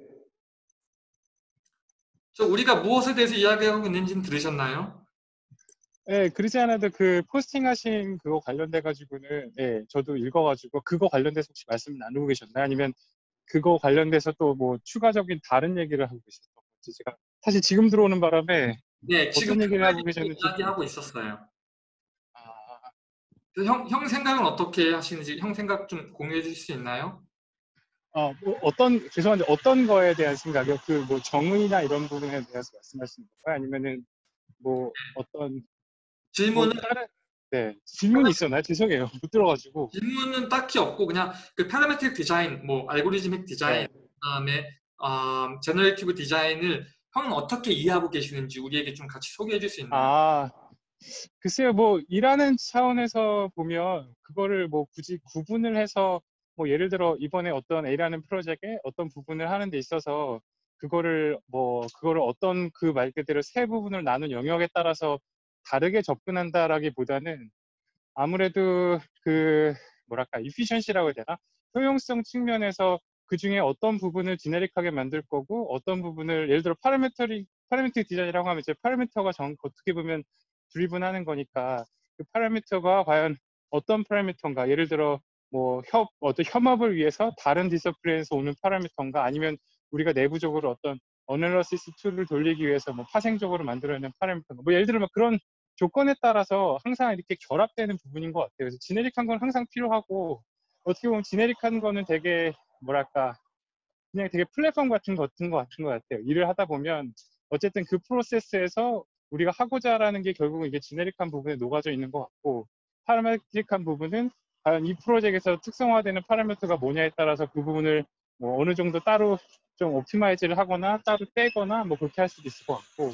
저 우리가 무엇에 대해서 이야기하고 있는지는 들으셨나요? 네, 그러지 않아도 그 포스팅하신 그거 관련돼 가지고는 네, 저도 읽어 가지고 그거 관련돼서 혹시 말씀 나누고 계셨나요? 아니면 그거 관련돼서 또 뭐 추가적인 다른 얘기를 하고 계셨던 건지 제가 사실 지금 들어오는 바람에 네, 지금 얘기를 하고 그 계셨는지. 이야기하고 있었어요. 아, 그래서 형, 형 생각은 어떻게 하시는지 형 생각 좀 공유해 주실 수 있나요? 어, 뭐 어떤 죄송한데 어떤 거에 대한 생각이요? 그 뭐 정의나 이런 부분에 대해서 말씀하시는 건가요? 아니면은 뭐 어떤 뭐 질문은 다른 네 질문이 있었나요? 죄송해요 못 들어가지고 질문은 딱히 없고 그냥 그 parametric 디자인, 뭐 algorithmic 디자인, 네. 그다음에 어, generative 디자인을 형은 어떻게 이해하고 계시는지 우리에게 좀 같이 소개해 줄 수 있나요? 아 글쎄요 뭐 일하는 차원에서 보면 그거를 뭐 굳이 구분을 해서 뭐 예를 들어 이번에 어떤 A라는 프로젝트에 어떤 부분을 하는 데 있어서 그거를 뭐 그거를 어떤 그 말 그대로 세 부분을 나눈 영역에 따라서 다르게 접근한다라기보다는 아무래도 그 뭐랄까 efficiency라고 해야 되나? 효용성 측면에서 그 중에 어떤 부분을 generic하게 만들 거고 어떤 부분을 예를 들어 parametri- parameter 디자인이라고 하면 이제 parameter가 정 어떻게 보면 driven하는 거니까 그 parameter가 과연 어떤 parameter인가? 예를 들어 뭐 협 어떤 협업을 위해서 다른 discipline에서 오는 parameter인가? 아니면 우리가 내부적으로 어떤 analysis tool을 돌리기 위해서 뭐 파생적으로 만들어내는 parameter인가? 뭐 예를 들어 막 그런 조건에 따라서 항상 이렇게 결합되는 부분인 것 같아요. 그래서 지네릭한 건 항상 필요하고 어떻게 보면 지네릭한 거는 되게 뭐랄까 그냥 되게 플랫폼 같은 것 같은 것 같은 것 같아요. 일을 하다 보면 어쨌든 그 프로세스에서 우리가 하고자 하는 게 결국은 이게 지네릭한 부분에 녹아져 있는 것 같고 파라메트릭한 부분은 과연 이 프로젝트에서 특성화되는 파라미터가 뭐냐에 따라서 그 부분을 뭐 어느 정도 따로 좀 옵티마이즈를 하거나 따로 떼거나 뭐 그렇게 할 수도 있을 것 같고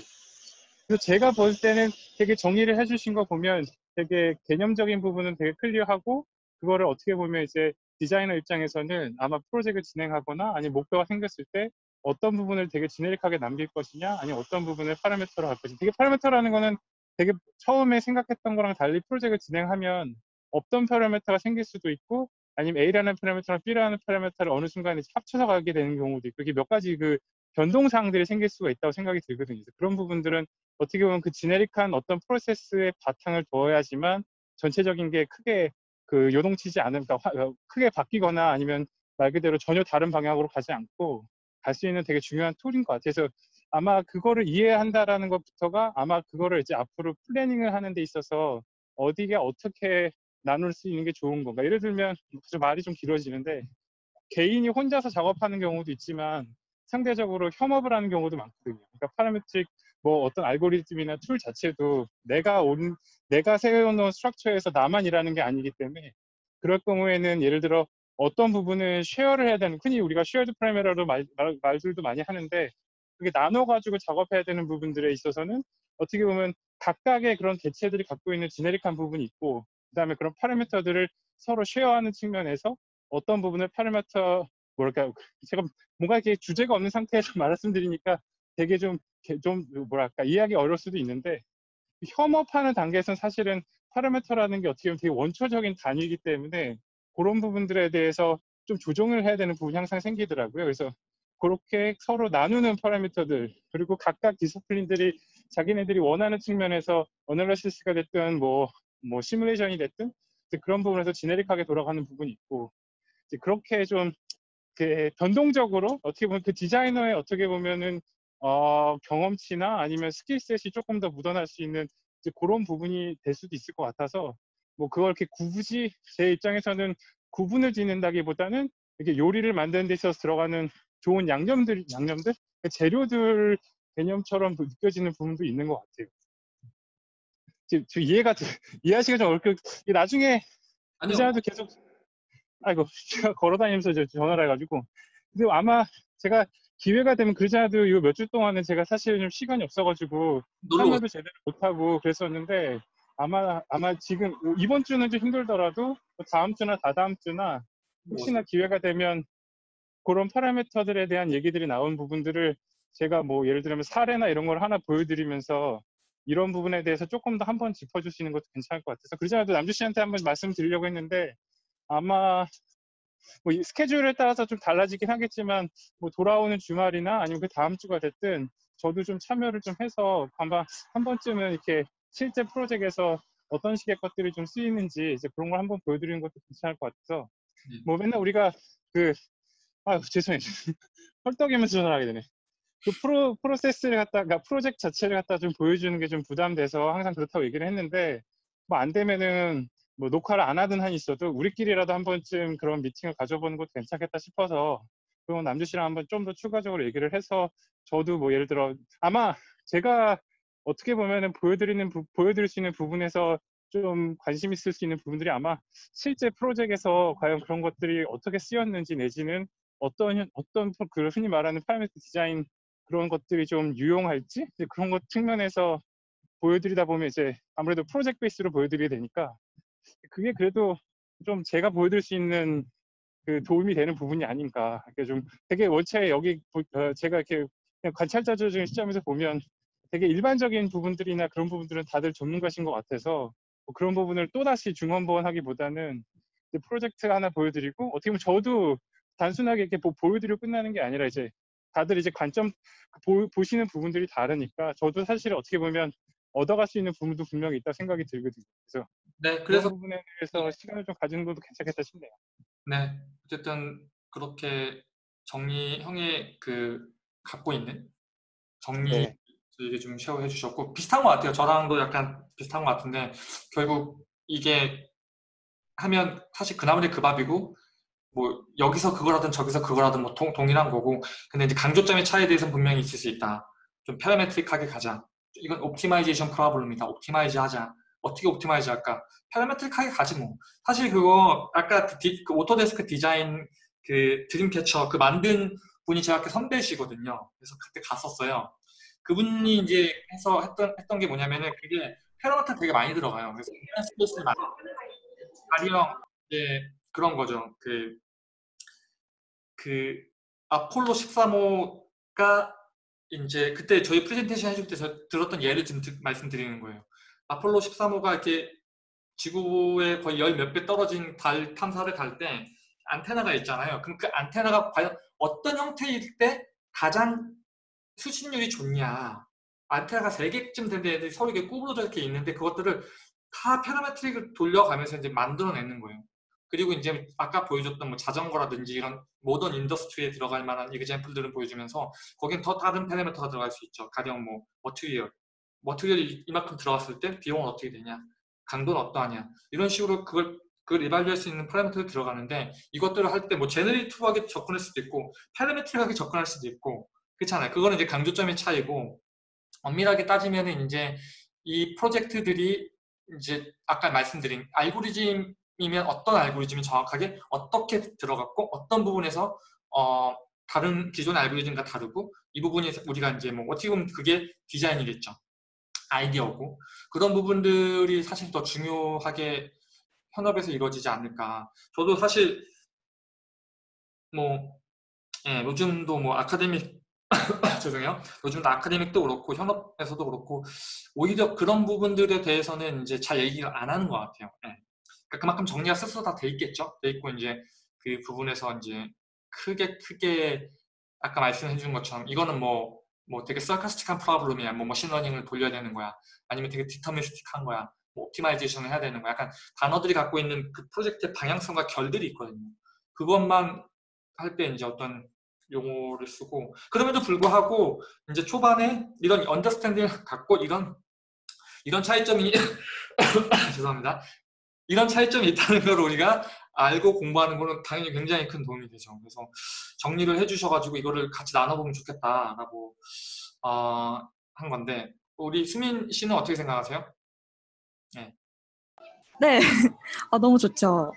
그래서 제가 볼 때는 되게 정리를 해주신 거 보면 되게 개념적인 부분은 되게 clear하고 그거를 어떻게 보면 이제 디자이너 입장에서는 아마 프로젝트를 진행하거나 아니면 목표가 생겼을 때 어떤 부분을 되게 generic하게 남길 것이냐 아니면 어떤 부분을 parameter로 할 것이냐. 되게 parameter라는 거는 되게 처음에 생각했던 거랑 달리 프로젝트를 진행하면 없던 parameter가 생길 수도 있고 아니면 A라는 파라미터랑 B라는 파라미터를 어느 순간에 합쳐서 가게 되는 경우도 있고 이게 몇 가지 그 변동사항들이 생길 수가 있다고 생각이 들거든요. 그런 부분들은 어떻게 보면 그 generic한 어떤 process의 바탕을 두어야지만 전체적인 게 크게 그 요동치지 않으니까 어, 크게 바뀌거나 아니면 말 그대로 전혀 다른 방향으로 가지 않고 갈 수 있는 되게 중요한 tool인 것 같아요. 그래서 아마 그거를 이해한다라는 것부터가 아마 그거를 이제 앞으로 planning을 하는 데 있어서 어디가 어떻게 나눌 수 있는 게 좋은 건가. 예를 들면 좀 말이 좀 길어지는데 개인이 혼자서 작업하는 경우도 있지만 상대적으로 협업을 하는 경우도 많거든요. 그러니까 parametric 뭐 어떤 알고리즘이나 tool 자체도 내가 온 내가 세워놓은 structure에서 나만 일하는 게 아니기 때문에 그럴 경우에는 예를 들어 어떤 부분을 share를 해야 되는 흔히 우리가 shared parameter라고 말, 말, 말들도 많이 하는데 그게 나눠가지고 작업해야 되는 부분들에 있어서는 어떻게 보면 각각의 그런 개체들이 갖고 있는 generic한 부분이 있고 그 다음에 그런 parameter들을 서로 share하는 측면에서 어떤 부분을 parameter 뭐랄까 제가 뭔가 이렇게 주제가 없는 상태에서 말씀드리니까 되게 좀, 좀 뭐랄까 이해하기 어려울 수도 있는데 협업하는 단계에서는 사실은 parameter라는 게 어떻게 보면 되게 원초적인 단위이기 때문에 그런 부분들에 대해서 좀 조정을 해야 되는 부분이 항상 생기더라고요. 그래서 그렇게 서로 나누는 parameter들 그리고 각각 discipline들이 자기네들이 원하는 측면에서 analysis가 됐든 뭐 뭐 시뮬레이션이 됐든 그런 부분에서 지네릭하게 돌아가는 부분이 있고 그렇게 좀 그 변동적으로 어떻게 보면 그 디자이너의 어떻게 보면은 어, 경험치나 아니면 스킬셋이 조금 더 묻어날 수 있는 그런 부분이 될 수도 있을 것 같아서 뭐 그걸 이렇게 굳이 제 입장에서는 구분을 짓는다기보다는 이렇게 요리를 만드는 데 있어서 들어가는 좋은 양념들, 양념들, 그 재료들 개념처럼 느껴지는 부분도 있는 것 같아요. 지금, 지금 이해가 이해하시기가 좀 어렵게 나중에 아니요. 디자이너도 계속 아이고 제가 걸어다니면서 전화를 해가지고. 근데 아마 제가 기회가 되면 그러자도 이거 몇주 동안은 제가 사실 좀 시간이 없어가지고 참여도 제대로 못하고 그랬었는데 아마 아마 지금 이번 주는 좀 힘들더라도 다음 주나 다다음 주나 혹시나 기회가 되면 그런 파라미터들에 대한 얘기들이 나온 부분들을 제가 뭐 예를 들면 사례나 이런 걸 하나 보여드리면서 이런 부분에 대해서 조금 더 한번 짚어주시는 것도 괜찮을 것 같아서 그러자도 남주 씨한테 한번 말씀드리려고 했는데 아마 뭐이 스케줄에 따라서 좀 달라지긴 하겠지만 뭐 돌아오는 주말이나 아니면 그 다음 주가 됐든 저도 좀 참여를 좀 해서 아마 한 번쯤은 이렇게 실제 프로젝트에서 어떤 식의 것들이 좀 쓰이는지 이제 그런 걸 한번 보여드리는 것도 괜찮을 것 같아서 네. 뭐 맨날 우리가 그 아 죄송해요 헐떡이면서 전화하게 되네 그 프로 프로세스를 갖다가 프로젝트 자체를 갖다 좀 보여주는 게 좀 부담돼서 항상 그렇다고 얘기를 했는데 뭐 안 되면은 뭐 녹화를 안 하든 한 있어도 우리끼리라도 한 번쯤 그런 미팅을 가져보는 것도 괜찮겠다 싶어서 그럼 남주 씨랑 한번 좀 더 추가적으로 얘기를 해서 저도 뭐 예를 들어 아마 제가 어떻게 보면은 보여드리는 부- 보여드릴 수 있는 부분에서 좀 관심 있을 수 있는 부분들이 아마 실제 프로젝트에서 과연 그런 것들이 어떻게 쓰였는지 내지는 어떤 현- 어떤 프- 그 흔히 말하는 parameter 디자인 그런 것들이 좀 유용할지 그런 것 측면에서 보여드리다 보면 이제 아무래도 프로젝트 base로 보여드리게 되니까 그게 그래도 좀 제가 보여드릴 수 있는 그 도움이 되는 부분이 아닌가. 그러니까 좀 되게 원체 여기 보- 어, 제가 이렇게 관찰자적인 시점에서 보면 되게 일반적인 부분들이나 그런 부분들은 다들 전문가신 것 같아서 뭐 그런 부분을 또다시 중원본하기보다는 이제 프로젝트 하나 보여드리고 어떻게 보면 저도 단순하게 이렇게 보, 보여드리고 끝나는 게 아니라 이제 다들 이제 관점 보, 보시는 부분들이 다르니까 저도 사실 어떻게 보면 얻어갈 수 있는 부분도 분명히 있다 생각이 들거든요. 그래서 네, 그런 그래서 부분에 대해서 시간을 좀 가지는 것도 괜찮겠다 싶네요. 네, 어쨌든 그렇게 정리 형이 그 갖고 있는 정리 네. 저에게 좀 쉐어해 주셨고 비슷한 것 같아요. 저랑도 약간 비슷한 것 같은데 결국 이게 하면 사실 그 나물이 그 밥이고 뭐 여기서 그거라든 저기서 그거라든 뭐 동, 동일한 거고 근데 이제 강조점의 차이에 대해서는 분명히 있을 수 있다. 좀 parametric하게 가자. 이건 optimization problem이다. optimize 하자. 어떻게 optimize 할까? parametric하게 가지 뭐. 사실 그거 아까 그, 디- 그 오토데스크 디자인 그 드림캐쳐 그 만든 분이 제 학교 선배시거든요. 그래서 그때 갔었어요. 그분이 이제 해서 했던 했던 게 뭐냐면은 그게 parameter 되게 많이 들어가요. 그래서 인간 space를 많이 가령 이제 그런 거죠. 그, 그 아폴로 13호가 이제 그때 저희 프레젠테이션 해줄 때저 들었던 예를 좀 드- 말씀드리는 거예요. 아폴로 13호가 이렇게 지구에 거의 열 몇 배 떨어진 달 탐사를 갈 때 안테나가 있잖아요. 그럼 그 안테나가 과연 어떤 형태일 때 가장 수신율이 좋냐. 안테나가 3개쯤 되는 애들이 서로 이렇게 구부러져 이렇게 있는데 그것들을 다 parametric을 돌려가면서 이제 만들어내는 거예요. 그리고 이제 아까 보여줬던 뭐 자전거라든지 이런 modern industry에 들어갈 만한 example들을 보여주면서 거긴 더 다른 parameter가 들어갈 수 있죠. 가령 뭐 material, material이 이만큼 들어갔을 때 비용은 어떻게 되냐, 강도는 어떠하냐 이런 식으로 그걸 그걸 이발리할 수 있는 파라미터가 들어가는데 이것들을 할 때 뭐 제너레이티브하게 접근할 수도 있고 파라메트릭하게 접근할 수도 있고 그렇잖아요. 그거는 이제 강조점의 차이고 엄밀하게 따지면은 이제 이 프로젝트들이 이제 아까 말씀드린 알고리즘이면 어떤 알고리즘이 정확하게 어떻게 들어갔고 어떤 부분에서 어 다른 기존의 알고리즘과 다르고 이 부분이 우리가 이제 뭐 어떻게 보면 그게 디자인이겠죠. 아이디어고 그런 부분들이 사실 더 중요하게 현업에서 이루어지지 않을까. 저도 사실 뭐 예, 요즘도 뭐 아카데믹 죄송해요. 요즘도 아카데믹도 그렇고 현업에서도 그렇고 오히려 그런 부분들에 대해서는 이제 잘 얘기를 안 하는 것 같아요. 예. 그러니까 그만큼 정리가 스스로 다 돼 있겠죠. 돼 있고 이제 그 부분에서 이제 크게 크게 아까 말씀해 준 것처럼 이거는 뭐, 뭐 되게 stochastic한 problem이야. 뭐 machine learning을 돌려야 되는 거야. 아니면 되게 deterministic한 거야. 뭐 optimization을 해야 되는 거 약간 단어들이 갖고 있는 그 프로젝트의 방향성과 결들이 있거든요. 그것만 할 때 이제 어떤 용어를 쓰고 그럼에도 불구하고 이제 초반에 이런 understanding을 갖고 이런 이런 차이점이 죄송합니다. 이런 차이점이 있다는 걸 우리가 알고 공부하는 거는 당연히 굉장히 큰 도움이 되죠. 그래서 정리를 해주셔가지고 이거를 같이 나눠보면 좋겠다라고 어, 한 건데 우리 수민 씨는 어떻게 생각하세요? 네, 아, 너무 좋죠.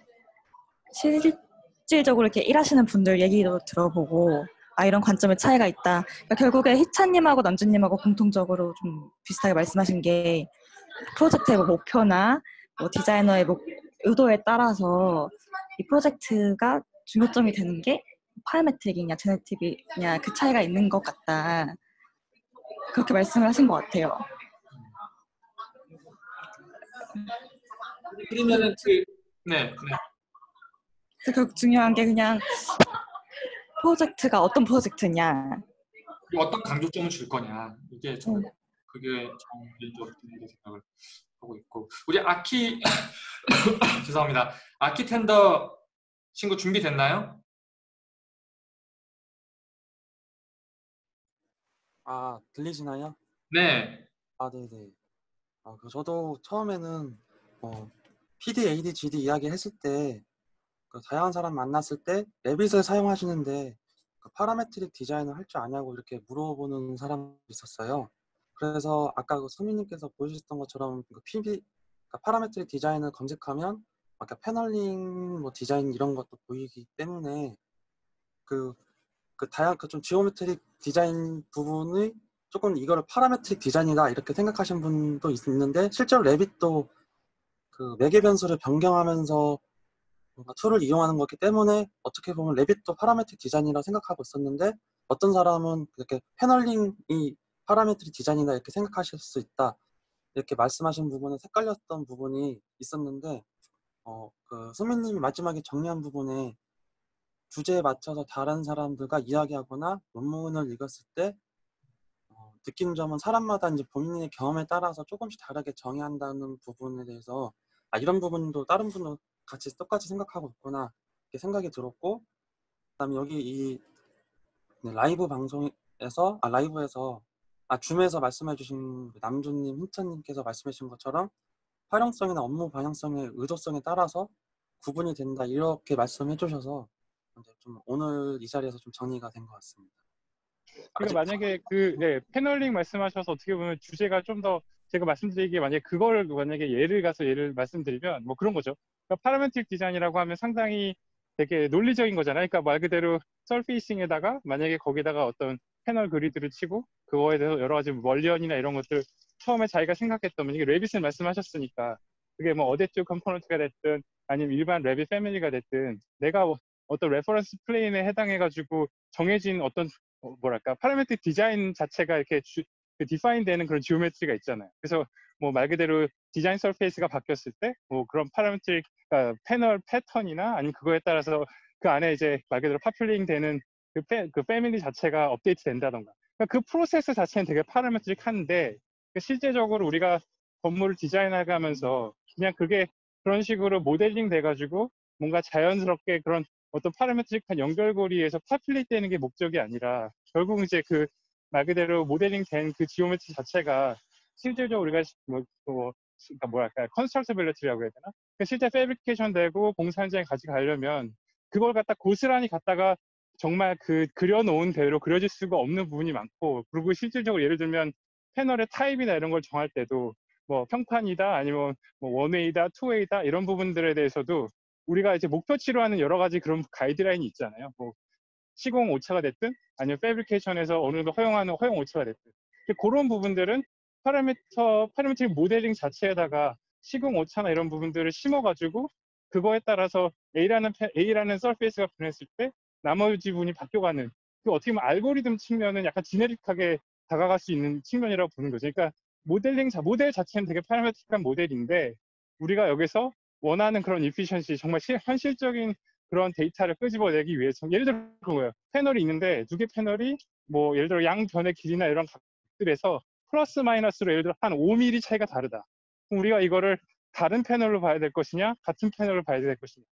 실질적으로 이렇게 일하시는 분들 얘기도 들어보고, 아, 이런 관점의 차이가 있다. 그러니까 결국에 희찬님하고 남준님하고 공통적으로 좀 비슷하게 말씀하신 게, 프로젝트의 뭐 목표나 뭐 디자이너의 목- 의도에 따라서 이 프로젝트가 중요점이 되는 게 파라메트릭이냐 제네틱이냐 그 차이가 있는 것 같다. 그렇게 말씀을 하신 것 같아요. 그러면은 그 네, 네. 결국 중요한 게 그냥 프로젝트가 어떤 프로젝트냐. 어떤 강조점을 줄 거냐 이게 좀 음. 그게 좀 개인적으로 생각을 하고 있고 우리 아키 죄송합니다 아키 텐더 친구 준비됐나요? 아, 들리시나요? 네 아, 네네. 아, 그 저도 처음에는 어, PD, AD, GD 이야기 했을 때, 그 다양한 사람 만났을 때 레빗을 사용하시는데 그 parametric design을 할 줄 아냐고 이렇게 물어보는 사람이 있었어요. 그래서 아까 그 수민님께서 보여주셨던 것처럼 그 PD, 그러니까 parametric design을 검색하면 아까 paneling 뭐 디자인 이런 것도 보이기 때문에 그, 그 다양, 그좀 geometric design 부분의 조금 이거를 parametric design이다 이렇게 생각하시는 분도 있는데 실제로 Revit도 그 매개 변수를 변경하면서 뭔가 tool을 이용하는 거기 때문에 어떻게 보면 Revit도 parametric design이라고 생각하고 있었는데 어떤 사람은 이렇게 paneling이 parametric design이다 이렇게 생각하실 수 있다. 이렇게 말씀하신 부분에 헷갈렸던 부분이 있었는데 어, 그 수민님이 마지막에 정리한 부분에 주제에 맞춰서 다른 사람들과 이야기하거나 논문을 읽었을 때 어, 느낀 점은 사람마다 이제 본인의 경험에 따라서 조금씩 다르게 정의한다는 부분에 대해서 아 이런 부분도 다른 분도 같이 똑같이 생각하고 있구나 이렇게 생각이 들었고 그다음에 여기 이 네, 라이브 방송에서 아 라이브에서 아 줌에서 말씀해주신 그 남준님, 희찬님께서 말씀해주신 것처럼 활용성이나 업무 방향성의 의도성에 따라서 구분이 된다 이렇게 말씀해주셔서 좀 오늘 이 자리에서 좀 정리가 된 것 같습니다. 그러니까 만약에 그 네, 패널링 말씀하셔서 어떻게 보면 주제가 좀 더 제가 말씀드리기에 만약에 그걸 만약에 예를 가서 예를 말씀드리면 뭐 그런 거죠. 그러니까 parametric design이라고 하면 상당히 되게 논리적인 거잖아요. 그러니까 말 그대로 surfacing에다가 만약에 거기다가 어떤 패널 그리드를 치고 그거에 대해서 여러 가지 mullion이나 이런 것들 처음에 자기가 생각했던 이게 Revit을 말씀하셨으니까 그게 뭐 adaptive component가 됐든 아니면 일반 Revit family가 됐든 내가 뭐 어떤 reference plane에 해당해가지고 정해진 어떤 어, 뭐랄까 parametric design 자체가 이렇게 주, 그 define 되는 그런 geometry가 있잖아요. 그래서 뭐 말 그대로 design surface가 바뀌었을 때 뭐 그런 parametric 그러니까 패널 패턴이나 아니면 그거에 따라서 그 안에 이제 말 그대로 populating 되는 그, 패, 그 family 자체가 업데이트 된다던가 그러니까 그 프로세스 자체는 되게 parametric한데 그 실제적으로 우리가 건물을 디자인해가면서 그냥 그게 그런 식으로 모델링 돼가지고 뭔가 자연스럽게 그런 어떤 parametric한 연결고리에서 populate 되는 게 목적이 아니라 결국 이제 그 말 그대로 모델링 된 그 geometry 자체가 실질적으로 우리가 뭐, 뭐 그러니까 뭐랄까 constructability라고 해야 되나? 그 실제 fabrication 되고 공사 현장에 같이 가려면 그걸 갖다 고스란히 갖다가 정말 그 그려놓은 대로 그려질 수가 없는 부분이 많고 그리고 실질적으로 예를 들면 패널의 타입이나 이런 걸 정할 때도 뭐 평판이다 아니면 뭐 one-way다 two-way다 이런 부분들에 대해서도 우리가 이제 목표치로 하는 여러 가지 그런 가이드라인이 있잖아요. 뭐 시공 오차가 됐든 아니면 fabrication에서 어느 정도 허용하는 허용 오차가 됐든 그런 부분들은 parameter parameter 모델링 자체에다가 시공 오차나 이런 부분들을 심어가지고 그거에 따라서 A라는 A라는 surface가 변했을 때 나머지 부분이 바뀌어가는 그 어떻게 보면 알고리즘 측면은 약간 generic하게 다가갈 수 있는 측면이라고 보는 거죠. 그러니까 모델링 자 모델 자체는 되게 parametric한 모델인데 우리가 여기서 원하는 그런 efficiency 정말 시, 현실적인 그런 데이터를 끄집어내기 위해서 예를 들어 그런 거예요. 패널이 있는데 두 개 패널이 뭐 예를 들어 양 변의 길이나 이런 각들에서 플러스 마이너스로 예를 들어 한 5mm 차이가 다르다. 그럼 우리가 이거를 다른 패널로 봐야 될 것이냐, 같은 패널로 봐야 될 것이냐.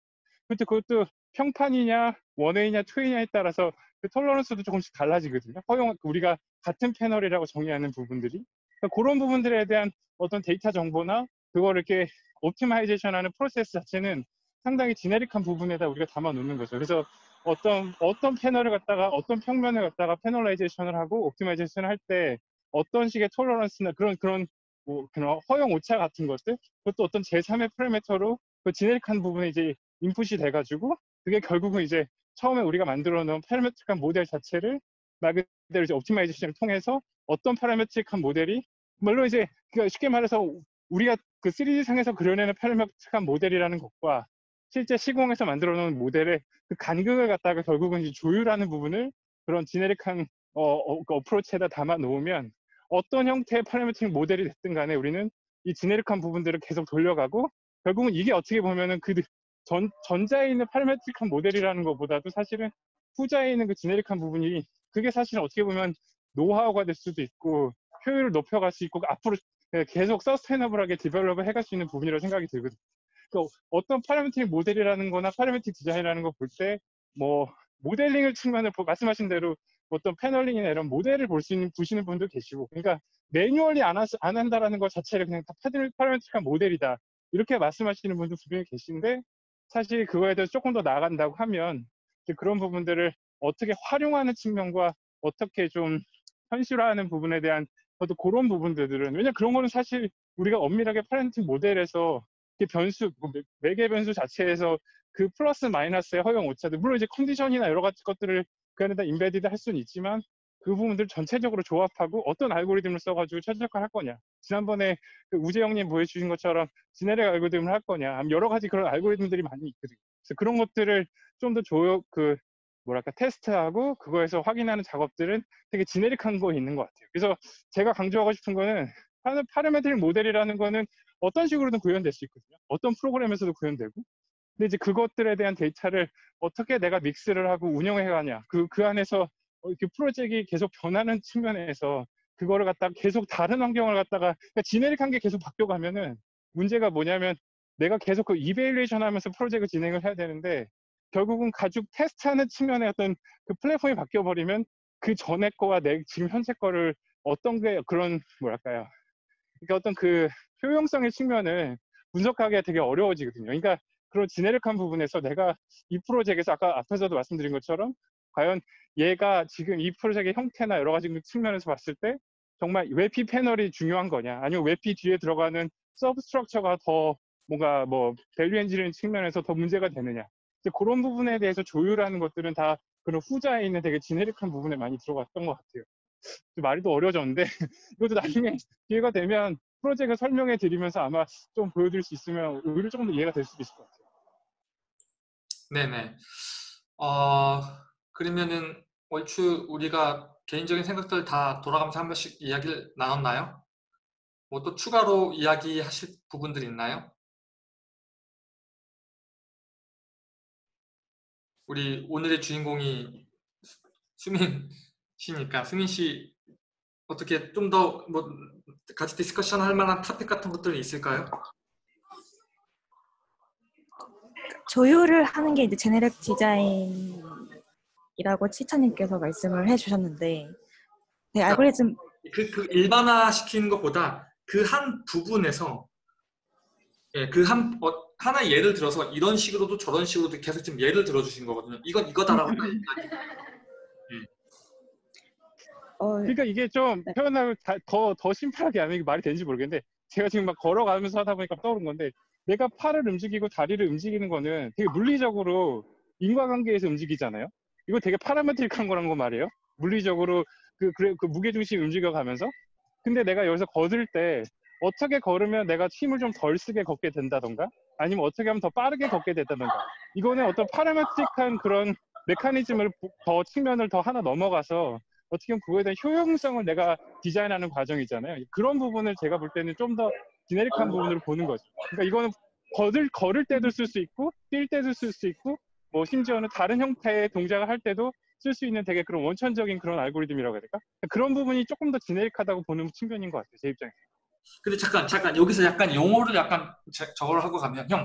그것도 그것도 평판이냐, one-way냐, two-way냐에 따라서 그 tolerance도 조금씩 달라지거든요. 허용 우리가 같은 패널이라고 정의하는 부분들이 그러니까 그런 부분들에 대한 어떤 데이터 정보나 그걸 이렇게 optimization하는 프로세스 자체는 상당히 generic한 부분에다 우리가 담아 놓는 거죠. 그래서 어떤 어떤 패널을 갖다가 어떤 평면을 갖다가 panelization을 하고 optimization을 할 때 어떤 식의 tolerance나 그런 그런 뭐 그런 허용 오차 같은 것들 그것도 어떤 제3의 parameter로 그 generic한 부분에 이제 input이 돼가지고 그게 결국은 이제 처음에 우리가 만들어 놓은 parametric한 모델 자체를 말 그대로 이제 optimization을 통해서 어떤 parametric한 모델이 물론 이제 그 쉽게 말해서 우리가 그 3D 상에서 그려내는 parametric한 모델이라는 것과 실제 시공에서 만들어 놓은 모델의 그 간극을 갖다가 결국은 이제 조율하는 부분을 그런 generic한 어, 어, 그 approach에다 담아 놓으면 어떤 형태의 parametric 모델이 됐든 간에 우리는 이 generic한 부분들을 계속 돌려가고 결국은 이게 어떻게 보면은 그 전, 전자에 있는 parametric한 모델이라는 것보다도 사실은 후자에 있는 그 generic한 부분이 그게 사실은 어떻게 보면 노하우가 될 수도 있고 효율을 높여갈 수 있고 앞으로 계속 sustainable하게 develop을 해갈 수 있는 부분이라고 생각이 들거든요. 그러니까 어떤 parametric 모델이라는 거나 parametric design이라는 거 볼 때 뭐 모델링을 측면을 말씀하신 대로 어떤 paneling이나 이런 모델을 볼 수 있는 보시는 분도 계시고 그러니까 매뉴얼이 안, 하, 안 한다라는 것 자체를 그냥 다 파라메트릭한 모델이다 이렇게 말씀하시는 분도 분명히 계신데 사실 그거에 대해서 조금 더 나아간다고 하면 그런 부분들을 어떻게 활용하는 측면과 어떻게 좀 현실화하는 부분에 대한 저도 그런 부분들은 왜냐 그런 거는 사실 우리가 엄밀하게 파렌팅 모델에서 변수 뭐 매개 변수 자체에서 그 플러스 마이너스의 허용 오차들 물론 이제 컨디션이나 여러 가지 것들을 그 안에다 embedded 할 수는 있지만 그 부분들 전체적으로 조합하고 어떤 알고리즘을 써가지고 최적화할 거냐 지난번에 그 우재영님 보여주신 것처럼 genetic algorithm을 할 거냐 여러 가지 그런 알고리즘들이 많이 있거든요 그래서 그런 것들을 좀 더 조율 그 뭐랄까 테스트하고 그거에서 확인하는 작업들은 되게 generic한 거 있는 것 같아요. 그래서 제가 강조하고 싶은 거는 parametric 모델이라는 거는 어떤 식으로든 구현될 수 있거든요. 어떤 프로그램에서도 구현되고. 근데 이제 그것들에 대한 데이터를 어떻게 내가 믹스를 하고 운영해 가냐. 그, 그 안에서 이렇게 프로젝트가 계속 변하는 측면에서 그거를 갖다가 계속 다른 환경을 갖다가 그러니까 지네릭한 게 계속 바뀌어가면은 문제가 뭐냐면 내가 계속 그 이베일레이션 하면서 프로젝트 진행을 해야 되는데 결국은 가죽 테스트하는 측면의 어떤 그 플랫폼이 바뀌어버리면 그 전에 거와 내 지금 현재 거를 어떤 게 그런 뭐랄까요. 그러니까 어떤 그 효용성의 측면을 분석하기가 되게 어려워지거든요. 그러니까 그런 generic한 부분에서 내가 이 프로젝트에서 아까 앞에서도 말씀드린 것처럼 과연 얘가 지금 이 프로젝트의 형태나 여러 가지 측면에서 봤을 때 정말 외피 패널이 중요한 거냐 아니면 외피 뒤에 들어가는 substructure가 더 뭔가 뭐 value engineering 측면에서 더 문제가 되느냐 그런 부분에 대해서 조율하는 것들은 다 그런 후자에 있는 되게 generic한 부분에 많이 들어갔던 것 같아요. 말이 더 어려워졌는데 이것도 나중에 기회가 되면 프로젝트 설명해 드리면서 아마 좀 보여드릴 수 있으면 오히려 조금 더 이해가 될 수도 있을 것 같아요. 네네. 어, 그러면은 얼추 우리가 개인적인 생각들 다 돌아가면서 한 번씩 이야기를 나눴나요? 뭐 또 추가로 이야기하실 부분들 있나요? 우리 오늘의 주인공이 수민 씨니까 수민 씨 어떻게 좀 더 뭐 같이 discussion 할 만한 토픽 같은 것들이 있을까요? 조율을 하는 게 이제 generic design 이라고 희찬님께서 말씀을 해주셨는데 네, 알고리즘 그, 그 일반화 시키는 것보다 그 한 부분에서 예, 그한 어, 하나 예를 들어서 이런 식으로도 저런 식으로도 계속 지금 예를 들어주신 거거든요. 이건 이거다라고 음, 음, 어, 그러니까 이게 좀 네. 표현을 더, 더 심플하게 하면 이게 말이 되는지 모르겠는데 제가 지금 막 걸어가면서 하다 보니까 떠오른 건데 내가 팔을 움직이고 다리를 움직이는 거는 되게 물리적으로 인과관계에서 움직이잖아요. 이거 되게 파라메트릭한 거란 거 말이에요. 물리적으로 그, 그, 그 무게중심 움직여가면서. 근데 내가 여기서 걷을 때 어떻게 걸으면 내가 힘을 좀 덜 쓰게 걷게 된다던가 아니면 어떻게 하면 더 빠르게 걷게 된다던가 이거는 어떤 파라메트릭한 그런 메커니즘을 더 측면을 더 하나 넘어가서 어떻게 보면 그거에 대한 효용성을 내가 디자인하는 과정이잖아요. 그런 부분을 제가 볼 때는 좀더 지네릭한 부분으로 보는 거죠. 그러니까 이거는 걸을, 걸을 때도 쓸 수 있고 뛸 때도 쓸 수 있고 뭐 심지어는 다른 형태의 동작을 할 때도 쓸 수 있는 되게 그런 원천적인 그런 알고리즘이라고 해야 될까? 그런 부분이 조금 더 지네릭하다고 보는 측면인 것 같아요. 제 입장에서. 근데 잠깐 잠깐 여기서 약간 용어를 약간 제- 저걸 하고 가면 형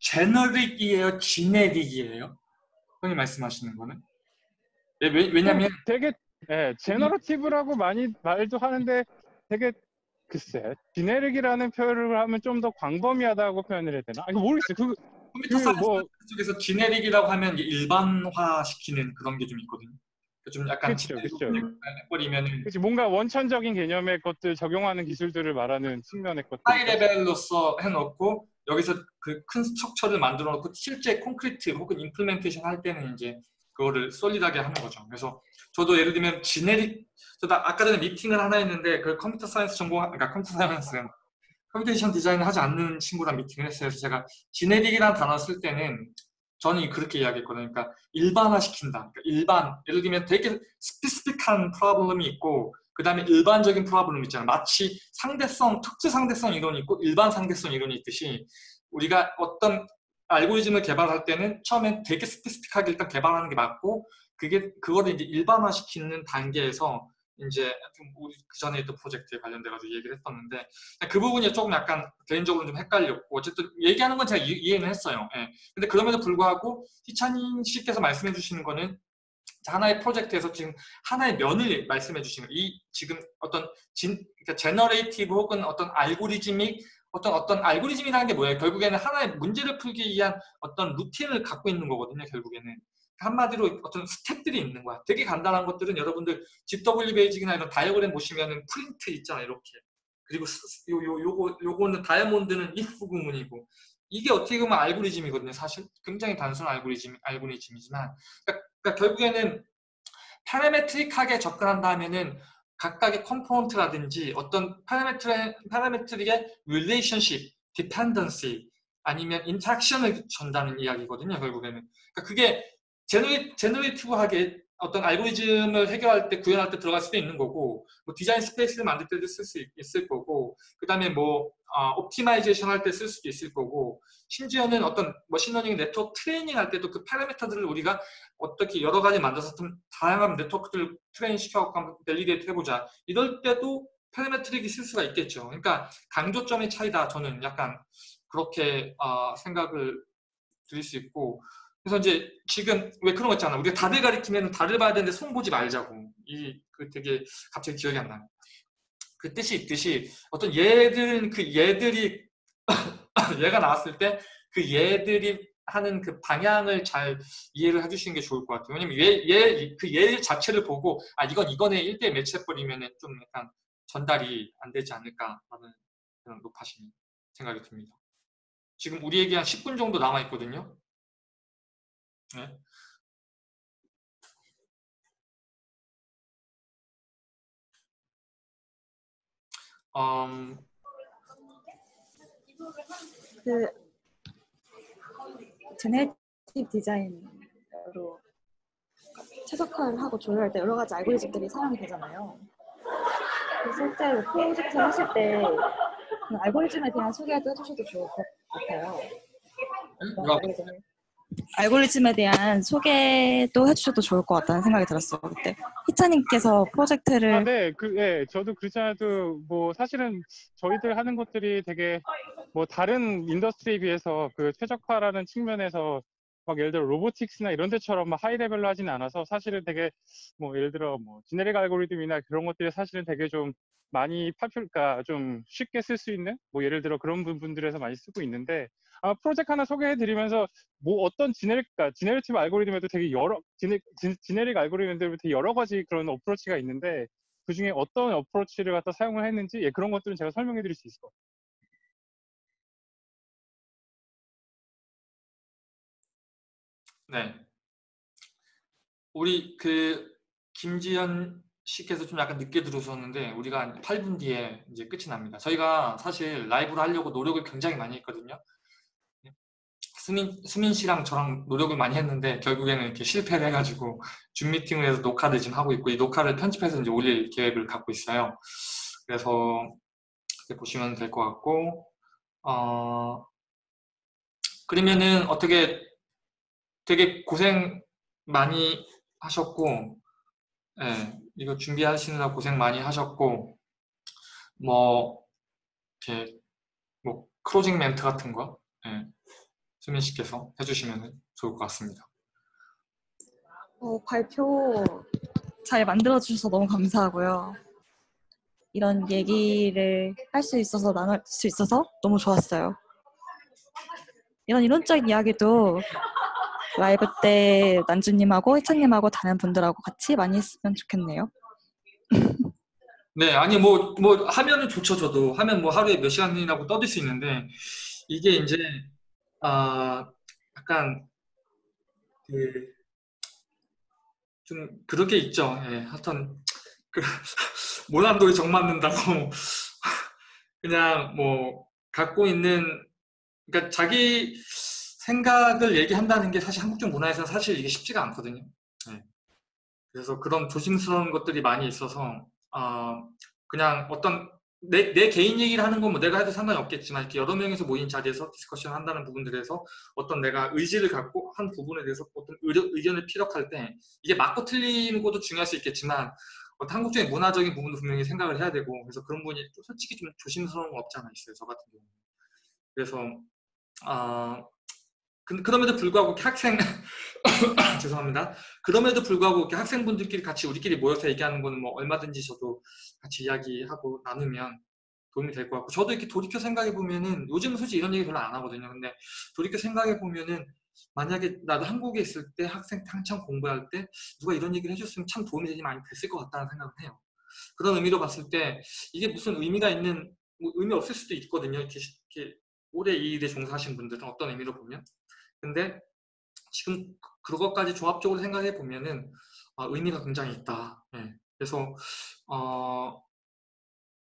제너릭이에요, 지네릭이에요? 형이 말씀하시는 거는? 예, 왜, 왜냐면 되게 예, 제너러티브라고 많이 말도 하는데 되게 글쎄 지네릭이라는 표현을 하면 좀 더 광범위하다고 표현을 해야 되나? 아니 모르겠어요. 그 컴퓨터 그 science 뭐- 쪽에서 generic이라고 하면 이게 일반화 시키는 그런 게 좀 있거든요. 좀 약간 그쵸, 그쵸. 버리면은 그치 뭔가 원천적인 개념의 것들 적용하는 기술들을 말하는 측면의 것들. high level로서 해놓고 여기서 그 큰 structure를 만들어 놓고 실제 concrete 혹은 implementation 할 때는 이제 그거를 solid하게 하는 거죠. 그래서 저도 예를 들면 generic 저도 아까 전에 미팅을 하나 했는데 그 computer science 전공 그러니까 computer science computation design을 하지 않는 친구랑 미팅을 했어요. 그래서 제가 generic이라는 단어 쓸 때는 저는 그렇게 이야기했거든요. 그러니까 일반화시킨다. 그러니까 일반 예를 들면 되게 specific한 problem이 있고 그 다음에 일반적인 problem 있잖아요. 마치 상대성, 특수 상대성 이론이 있고 일반 상대성 이론이 있듯이 우리가 어떤 알고리즘을 개발할 때는 처음엔 되게 specific하게 일단 개발하는 게 맞고 그게 그거를 이제 일반화시키는 단계에서 이제 하여튼 우리 그 전에 있던 프로젝트에 관련돼 가지고 얘기를 했었는데 그 부분이 조금 약간 개인적으로 좀 헷갈렸고 어쨌든 얘기하는 건 제가 이- 이해는 했어요. 예. 근데 그럼에도 불구하고 희찬 씨께서 말씀해 주시는 거는 하나의 프로젝트에서 지금 하나의 면을 말씀해 주시는. 이 지금 어떤 진, 그러니까 generative 혹은 어떤 알고리즘이 어떤 어떤 알고리즘이라는 게 뭐예요? 결국에는 하나의 문제를 풀기 위한 어떤 루틴을 갖고 있는 거거든요. 결국에는 한마디로 어떤 스텝들이 있는 거야. 되게 간단한 것들은 여러분들 GW BASIC이나 이런 다이어그램 보시면은 프린트 있잖아 이렇게. 그리고 요, 요, 요거, 요거는 다이아몬드는 if 구문이고 이게 어떻게 보면 알고리즘이거든요. 사실 굉장히 단순한 알고리즘, 알고리즘이지만 그러니까, 그러니까 결국에는 parametric하게 접근한다 하면은 각각의 component라든지 어떤 parametri-, parametric의 relationship, dependency 아니면 interaction을 준다는 이야기거든요. 결국에는 그러니까 그게 genera-, generative하게 어떤 알고리즘을 해결할 때 구현할 때 들어갈 수도 있는 거고 뭐 design space를 만들 때도 쓸 수 있을 거고 그 다음에 뭐 optimization 할 때 쓸 수도 있을 거고 심지어는 어떤 machine learning network training 할 때도 그 파라미터들을 우리가 어떻게 여러 가지 만들어서 좀 다양한 네트워크들을 train 시켜갖고 한번 validate 해보자. 이럴 때도 parametric이 쓸 수가 있겠죠. 그러니까 강조점의 차이다 저는. 약간 그렇게 어, 생각을 드릴 수 있고 그래서 이제 지금 왜 그런 거 있잖아. 우리가 달을 가리키면 달을 봐야 되는데 손 보지 말자고. 이 그 되게 갑자기 기억이 안 나요. 그 뜻이 있듯이 어떤 얘들은 그 얘들이 얘가 나왔을 때 그 얘들이 하는 그 방향을 잘 이해를 해주시는 게 좋을 것 같아요. 왜냐면 얘, 얘, 그 얘 자체를 보고 아 이건 이거네 1대 매치해버리면 좀 약간 전달이 안 되지 않을까라는 그런 높아신 생각이 듭니다. 지금 우리에게 한 10분 정도 남아 있거든요. 네. 음, 그 제네티브 디자인으로 최적화를 하고 조율할 때 여러 가지 알고리즘들이 사용이 되잖아요. 실제로 프로젝트를 하실 때그 알고리즘에 대한 소개도 해주셔도 좋을 것 같아요. 알고리즘에 대한 소개도 해주셔도 좋을 것 같다는 생각이 들었어요. 그때 희차님께서 프로젝트를 아, 네, 그, 예, 저도 그렇지 않아도 뭐 사실은 저희들 하는 것들이 되게 뭐 다른 인더스트리에 비해서 그 최적화라는 측면에서 막 예를 들어 robotics나 이런 데처럼 막 high level로 하지는 않아서 사실은 되게 뭐 예를 들어 뭐 genetic algorithm이나 그런 것들이 사실은 되게 좀 많이 popular까 좀 쉽게 쓸 수 있는 뭐 예를 들어 그런 부분들에서 많이 쓰고 있는데 아마 프로젝트 하나 소개해 드리면서 뭐 어떤 genetic, 그러니까 generative algorithm에도 되게 여러 genetic algorithm들도 되게 여러 가지 그런 approach가 있는데 그 중에 어떤 approach를 갖다 사용을 했는지 예, 그런 것들은 제가 설명해 드릴 수 있을 것 같아요. 네. 우리 그 김지현 씨께서 좀 약간 늦게 들어오셨는데 우리가 한 8분 뒤에 이제 끝이 납니다. 저희가 사실 라이브로 하려고 노력을 굉장히 많이 했거든요. 수민, 수민 씨랑 저랑 노력을 많이 했는데 결국에는 이렇게 실패를 해가지고 줌 미팅을 해서 녹화를 지금 하고 있고 이 녹화를 편집해서 이제 올릴 계획을 갖고 있어요. 그래서 보시면 될 것 같고 어 그러면은 어떻게 되게 고생 많이 하셨고 예, 이거 준비하시느라 고생 많이 하셨고 뭐 이렇게 뭐 클로징 멘트 같은 거 예, 수민 씨께서 해주시면 좋을 것 같습니다. 어, 발표 잘 만들어주셔서 너무 감사하고요. 이런 얘기를 할 수 있어서 나눌 수 있어서 너무 좋았어요. 이런 이론적인 이야기도 라이브 때 난주님하고 희찬님하고 다른 분들하고 같이 많이 했으면 좋겠네요. 네, 아니 뭐뭐 하면은 좋죠, 저도 하면 뭐 하루에 몇 시간이라고 떠들 수 있는데 이게 이제 아 약간 그 좀 그렇게 있죠. 예, 하여튼 그 모난돌이 정 맞는다고 그냥 뭐 갖고 있는 그러니까 자기 생각을 얘기한다는 게 사실 한국적 문화에서는 사실 이게 쉽지가 않거든요. 예. 그래서 그런 조심스러운 것들이 많이 있어서 아 그냥 어떤 내, 내 개인 얘기를 하는 건 뭐 내가 해도 상관이 없겠지만 이렇게 여러 명이서 모인 자리에서 discussion 한다는 부분들에서 어떤 내가 의지를 갖고 한 부분에 대해서 어떤 의견, 의견을 피력할 때 이게 맞고 틀리는 것도 중요할 수 있겠지만 어떤 한국적인 문화적인 부분도 분명히 생각을 해야 되고 그래서 그런 부분이 좀 솔직히 좀 조심스러운 거 없지 않아 있어요 저 같은 경우는 그래서 아 그, 그럼에도 불구하고 학생 죄송합니다. 그럼에도 불구하고 학생분들끼리 같이 우리끼리 모여서 얘기하는 거는 뭐 얼마든지 저도 같이 이야기하고 나누면 도움이 될 것 같고 저도 이렇게 돌이켜 생각해 보면은 요즘은 솔직히 이런 얘기 별로 안 하거든요. 근데 돌이켜 생각해 보면은 만약에 나도 한국에 있을 때 학생 한창 공부할 때 누가 이런 얘기를 해줬으면 참 도움이 되게 많이 됐을 것 같다는 생각을 해요. 그런 의미로 봤을 때 이게 무슨 의미가 있는 뭐 의미 없을 수도 있거든요. 이렇게, 이렇게 오래 이 일에 종사하신 분들은 어떤 의미로 보면 근데 지금 그것까지 종합적으로 생각해 보면은 아, 의미가 굉장히 있다. 예. 그래서 어,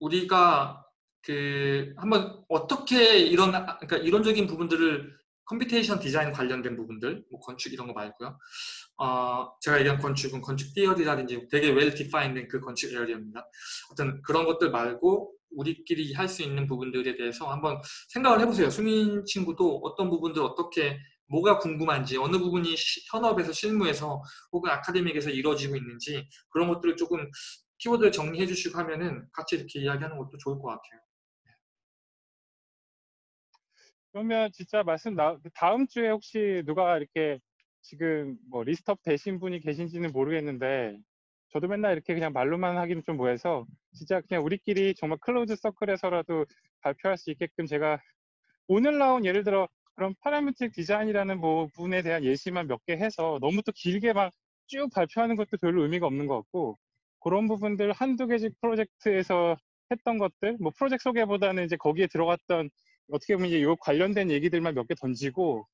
우리가 그 한번 어떻게 이런 그러니까 이론적인 부분들을 computation design 관련된 부분들, 뭐 건축 이런 거 말고요. 어, 제가 얘기한 건축은 건축 theory라든지 되게 well defined된 그 건축 area입니다. 어떤 그런 것들 말고 우리끼리 할 수 있는 부분들에 대해서 한번 생각을 해보세요. 수민 친구도 어떤 부분들 어떻게 뭐가 궁금한지 어느 부분이 현업에서 실무에서 혹은 academic에서 이루어지고 있는지 그런 것들을 조금 키워드를 정리해 주시고 하면은 같이 이렇게 이야기하는 것도 좋을 것 같아요. 그러면 진짜 말씀 나 다음 주에 혹시 누가 이렇게 지금 뭐 list up 되신 분이 계신지는 모르겠는데 저도 맨날 이렇게 그냥 말로만 하기는 좀 뭐해서 진짜 그냥 우리끼리 정말 close circle에서라도 발표할 수 있게끔 제가 오늘 나온 예를 들어 그런 parametric 디자인이라는 부분에 대한 예시만 몇 개 해서 너무 또 길게 막 쭉 발표하는 것도 별로 의미가 없는 것 같고 그런 부분들 한두 개씩 프로젝트에서 했던 것들 뭐 프로젝트 소개보다는 이제 거기에 들어갔던 어떻게 보면 이제 요 관련된 얘기들만 몇 개 던지고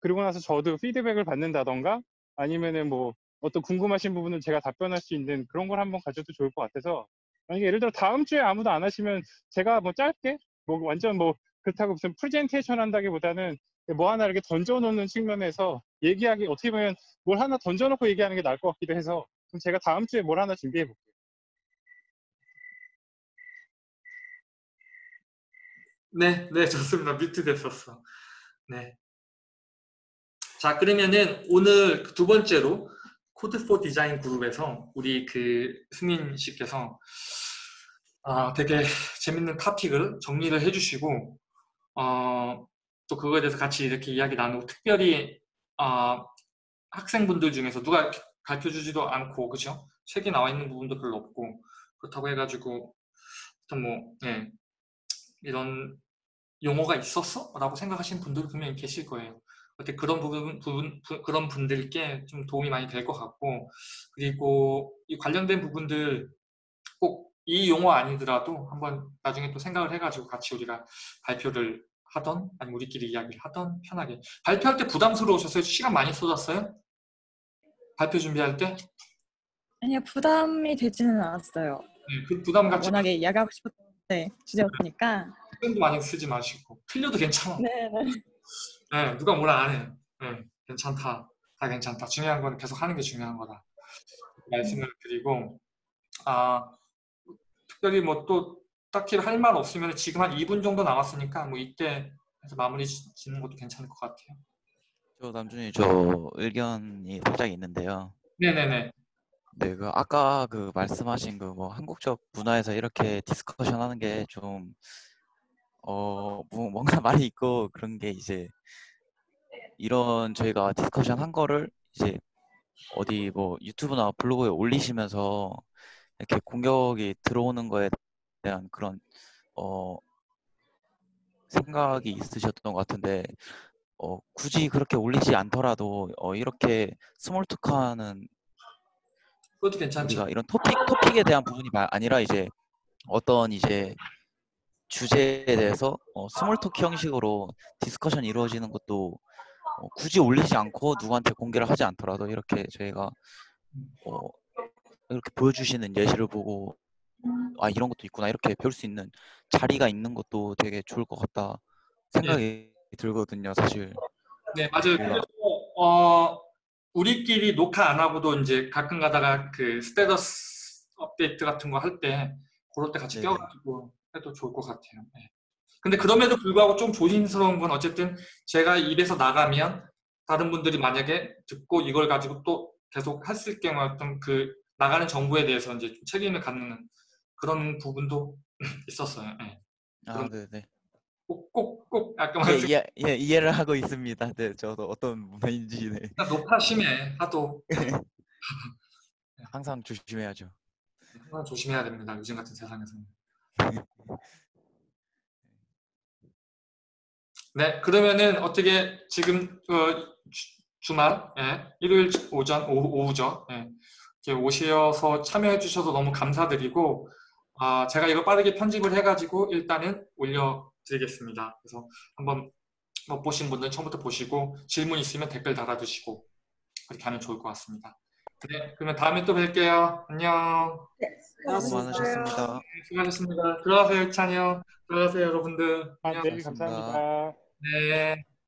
그리고 나서 저도 피드백을 받는다던가 아니면은 뭐 어떤 궁금하신 부분을 제가 답변할 수 있는 그런 걸 한번 가져도 좋을 것 같아서 만약에 예를 들어 다음 주에 아무도 안 하시면 제가 뭐 짧게 뭐 완전 뭐 그렇다고 무슨 프레젠테이션 한다기보다는 뭐 하나 이렇게 던져놓는 측면에서 얘기하기 어떻게 보면 뭘 하나 던져놓고 얘기하는 게 나을 것 같기도 해서 그럼 제가 다음 주에 뭘 하나 준비해 볼게요. 네, 네, 좋습니다. mute 됐었어. 네. 자, 그러면은 오늘 두 번째로 Code For Design 그룹에서 우리 그 수민 씨께서 아, 되게 재밌는 토픽을 정리를 해주시고 어, 또 그거에 대해서 같이 이렇게 이야기 나누고 특별히 어, 학생분들 중에서 누가 가르쳐주지도 않고 그죠? 책이 나와 있는 부분도 별로 없고 그렇다고 해가지고 뭐 예, 이런 용어가 있었어? 라고 생각하시는 분들 분명히 계실 거예요. 어떻게 그런 부분, 부분 부, 그런 분들께 좀 도움이 많이 될 것 같고 그리고 이 관련된 부분들 꼭 이 용어 아니더라도 한번 나중에 또 생각을 해가지고 같이 우리가 발표를 하던 아니면 우리끼리 이야기를 하던 편하게 발표할 때 부담스러우셨어요? 시간 많이 쏟았어요? 발표 준비할 때? 아니요, 부담이 되지는 않았어요. 네, 그 부담 갖지 워낙에 이야기하고 싶었던 네, 주제였으니까. 시간도 많이 쓰지 마시고 틀려도 괜찮아. 네, 네. 네, 누가 뭐라 안 해. 네, 괜찮다. 다 괜찮다. 중요한 건 계속 하는 게 중요한 거다. 말씀을 드리고 아 특별히 뭐또 딱히 할 말 없으면 지금 한 2분 정도 남았으니까 뭐 이때 해서 마무리 짓는 것도 괜찮을 것 같아요. 저 남준이 저 의견이 살짝 있는데요. 네네네. 네, 그 아까 그 말씀하신 그 뭐 한국적 문화에서 이렇게 discussion 하는 게 좀 어, 뭐, 뭔가 말이 있고 그런 게 이제 이런 저희가 discussion 한 거를 이제 어디 뭐 유튜브나 블로그에 올리시면서 이렇게 공격이 들어오는 거에 대한 그런 어 생각이 있으셨던 것 같은데 어 굳이 그렇게 올리지 않더라도 어 이렇게 small talk하는 그것도 괜찮죠. 이런 토픽 토픽에 대한 부분이 마- 아니라 이제 어떤 이제 주제에 대해서 어, small talk 형식으로 discussion 이루어지는 것도 어, 굳이 올리지 않고 누구한테 공개를 하지 않더라도 이렇게 저희가 어, 이렇게 보여주시는 예시를 보고 아 이런 것도 있구나 이렇게 배울 수 있는 자리가 있는 것도 되게 좋을 것 같다 생각이 들거든요 사실 네, 맞아요. 우리가- 그래서 어, 우리끼리 녹화 안 하고도 이제 가끔 가다가 그 status 업데이트 같은 거 할 때 그럴 때 같이 네네. 껴가지고 해도 좋을 것 같아요. 네. 근데 그럼에도 불구하고 좀 조심스러운 건 어쨌든 제가 입에서 나가면 다른 분들이 만약에 듣고 이걸 가지고 또 계속 했을 경우 어떤 그 나가는 정보에 대해서 이제 좀 책임을 갖는 그런 부분도 있었어요. 네. 아 네네 꼭, 꼭, 꼭, 아까 예, 이해, 예, 이해를 하고 있습니다 네 저도 어떤 문화인지 네. 높아 심해 하도 항상 조심해야죠 항상 조심해야 됩니다. 요즘 같은 세상에서는. 네, 그러면은 어떻게 지금 어, 주- 주말, 예, 일요일 오전, 오후, 오후죠. 예, 이렇게 오셔서 참여해 주셔서 너무 감사드리고, 아, 제가 이거 빠르게 편집을 해가지고 일단은 올려드리겠습니다. 그래서 한번 못 보신 분들 처음부터 보시고 질문 있으면 댓글 달아주시고 그렇게 하면 좋을 것 같습니다. 네, 그러면 다음에 또 뵐게요. 안녕. 수고 많으셨습니다 네, 수고하셨습니다. 들어가세요, 찬이 형. 들어가세요, 여러분들. 아, 안녕. 네. 감사합니다. 네.